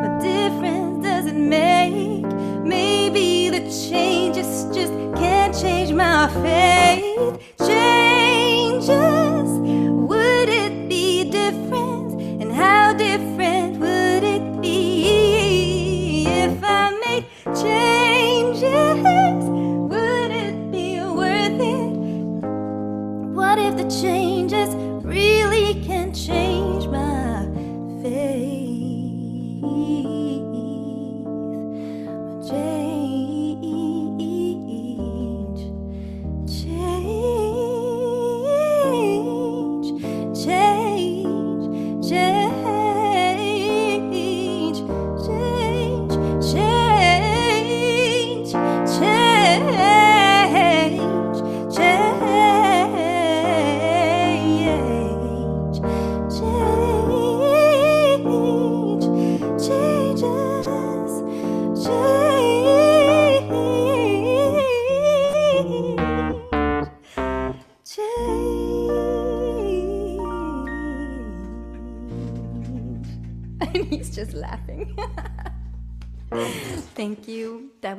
[SPEAKER 8] What difference does it make? Maybe the changes just can't change my faith.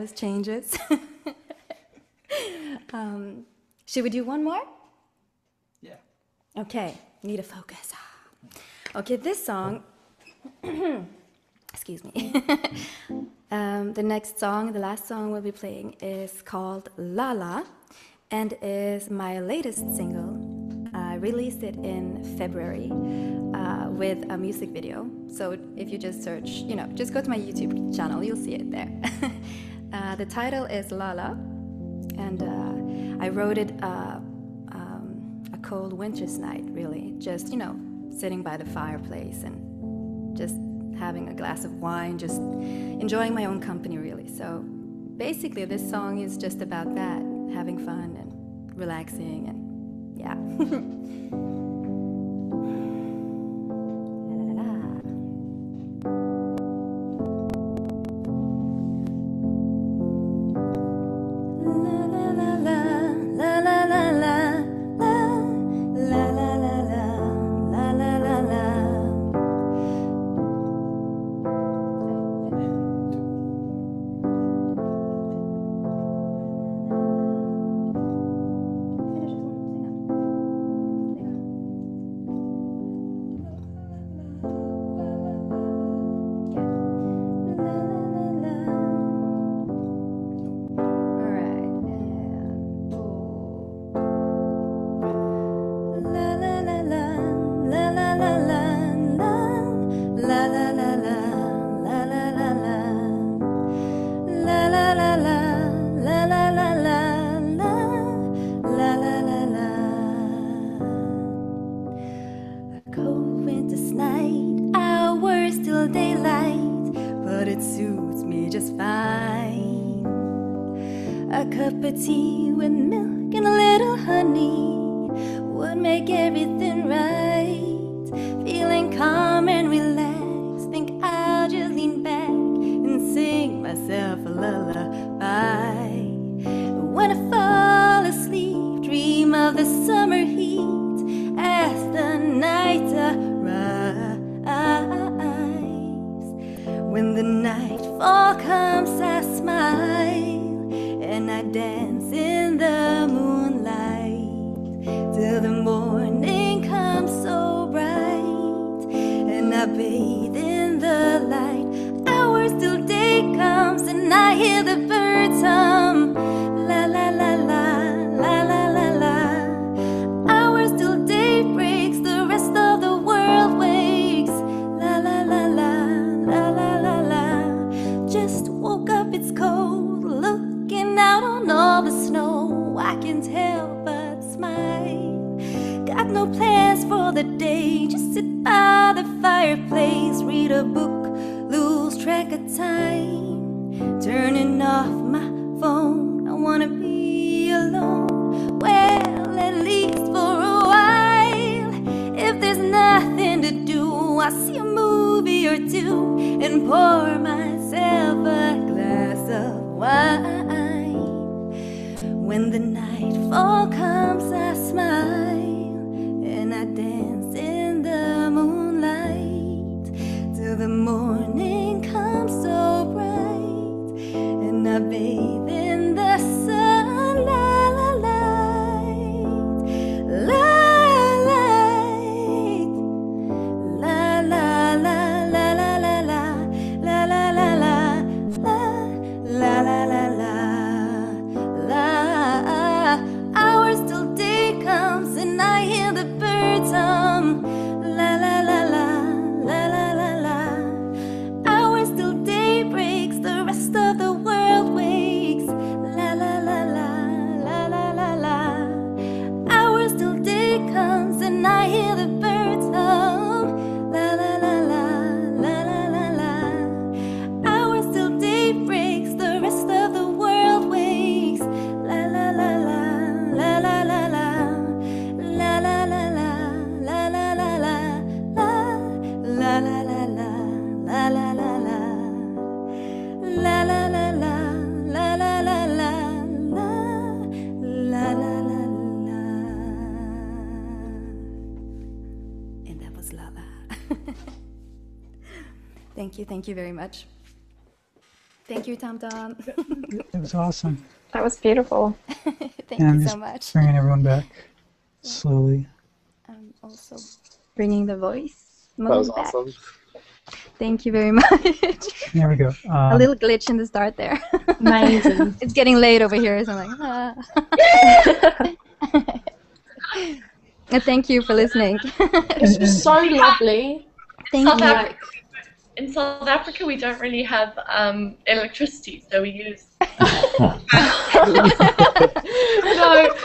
[SPEAKER 8] Was changes. um, should we do one more?
[SPEAKER 12] Yeah.
[SPEAKER 8] Okay, need a focus. Okay, this song. excuse me. um, the next song, the last song we'll be playing, is called La La and is my latest single. I released it in February uh, with a music video. So if you just search, you know, just go to my YouTube channel, you'll see it there. uh, the title is La La, and uh, I wrote it uh, um, a cold winter's night, really. Just, you know, sitting by the fireplace and just having a glass of wine, just enjoying my own company, really. So basically, this song is just about that having fun and relaxing, and yeah. or two and pour myself a glass of wine. When the nightfall comes, I smile Thank you, very much. Thank you, Tom Tom.
[SPEAKER 1] It was awesome.
[SPEAKER 3] That was beautiful.
[SPEAKER 8] thank
[SPEAKER 1] and I'm
[SPEAKER 8] you
[SPEAKER 1] just
[SPEAKER 8] so much.
[SPEAKER 1] bringing everyone back slowly.
[SPEAKER 8] I'm also bringing the voice
[SPEAKER 6] That was
[SPEAKER 8] back.
[SPEAKER 6] awesome.
[SPEAKER 8] Thank you very much.
[SPEAKER 1] There we go.
[SPEAKER 8] A
[SPEAKER 1] Um,
[SPEAKER 8] little glitch in the start there.
[SPEAKER 9] Amazing.
[SPEAKER 8] it's getting late over here, so I'm like, ah. Thank you for listening.
[SPEAKER 9] This was so lovely.
[SPEAKER 8] Thank
[SPEAKER 10] South
[SPEAKER 8] you.
[SPEAKER 10] Africa, in South Africa, we don't really have um, electricity, so we use.
[SPEAKER 9] no,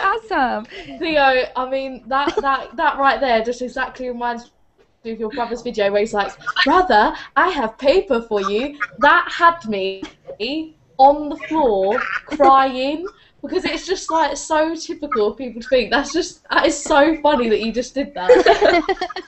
[SPEAKER 8] awesome.
[SPEAKER 9] Theo, I mean that that that right there just exactly reminds me of your brother's video where he's like, "Brother, I have paper for you." That had me on the floor crying because it's just like so typical of people to think. That's just that is so funny that you just did that.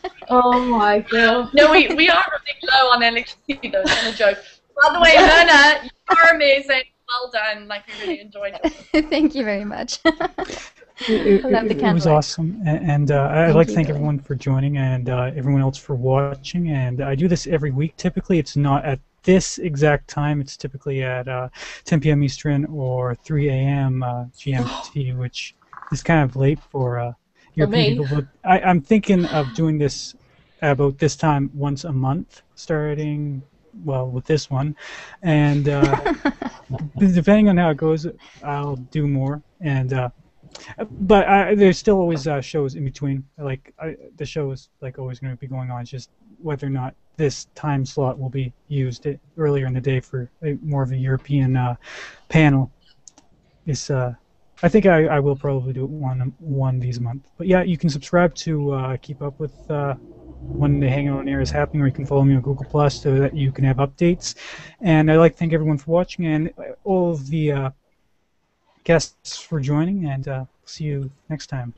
[SPEAKER 9] oh my god.
[SPEAKER 10] No, we, we are running low on electricity, though. It's not a joke. By the way, Myrna, you are amazing. Well done. Like, we really enjoyed it.
[SPEAKER 8] Thank you very much.
[SPEAKER 1] it,
[SPEAKER 8] love the
[SPEAKER 1] it- it was awesome, and uh, I'd like to thank everyone for joining and uh, everyone else for watching. And I do this every week. Typically, it's not at this exact time. It's typically at uh, 10 p.m. Eastern or 3 a.m. Uh, GMT, which is kind of late for uh, European
[SPEAKER 9] me.
[SPEAKER 1] people. But I, I'm thinking of doing this about this time once a month, starting well with this one, and uh, depending on how it goes, I'll do more. And uh, but I, there's still always uh, shows in between. Like I, the show is like always going to be going on. Just whether or not this time slot will be used it, earlier in the day for a, more of a European uh, panel. Is uh, I think I, I will probably do one one these month. But yeah, you can subscribe to uh, keep up with uh, when the Hangout on Air is happening, or you can follow me on Google Plus so that you can have updates. And I'd like to thank everyone for watching and all of the uh, guests for joining. And uh, see you next time.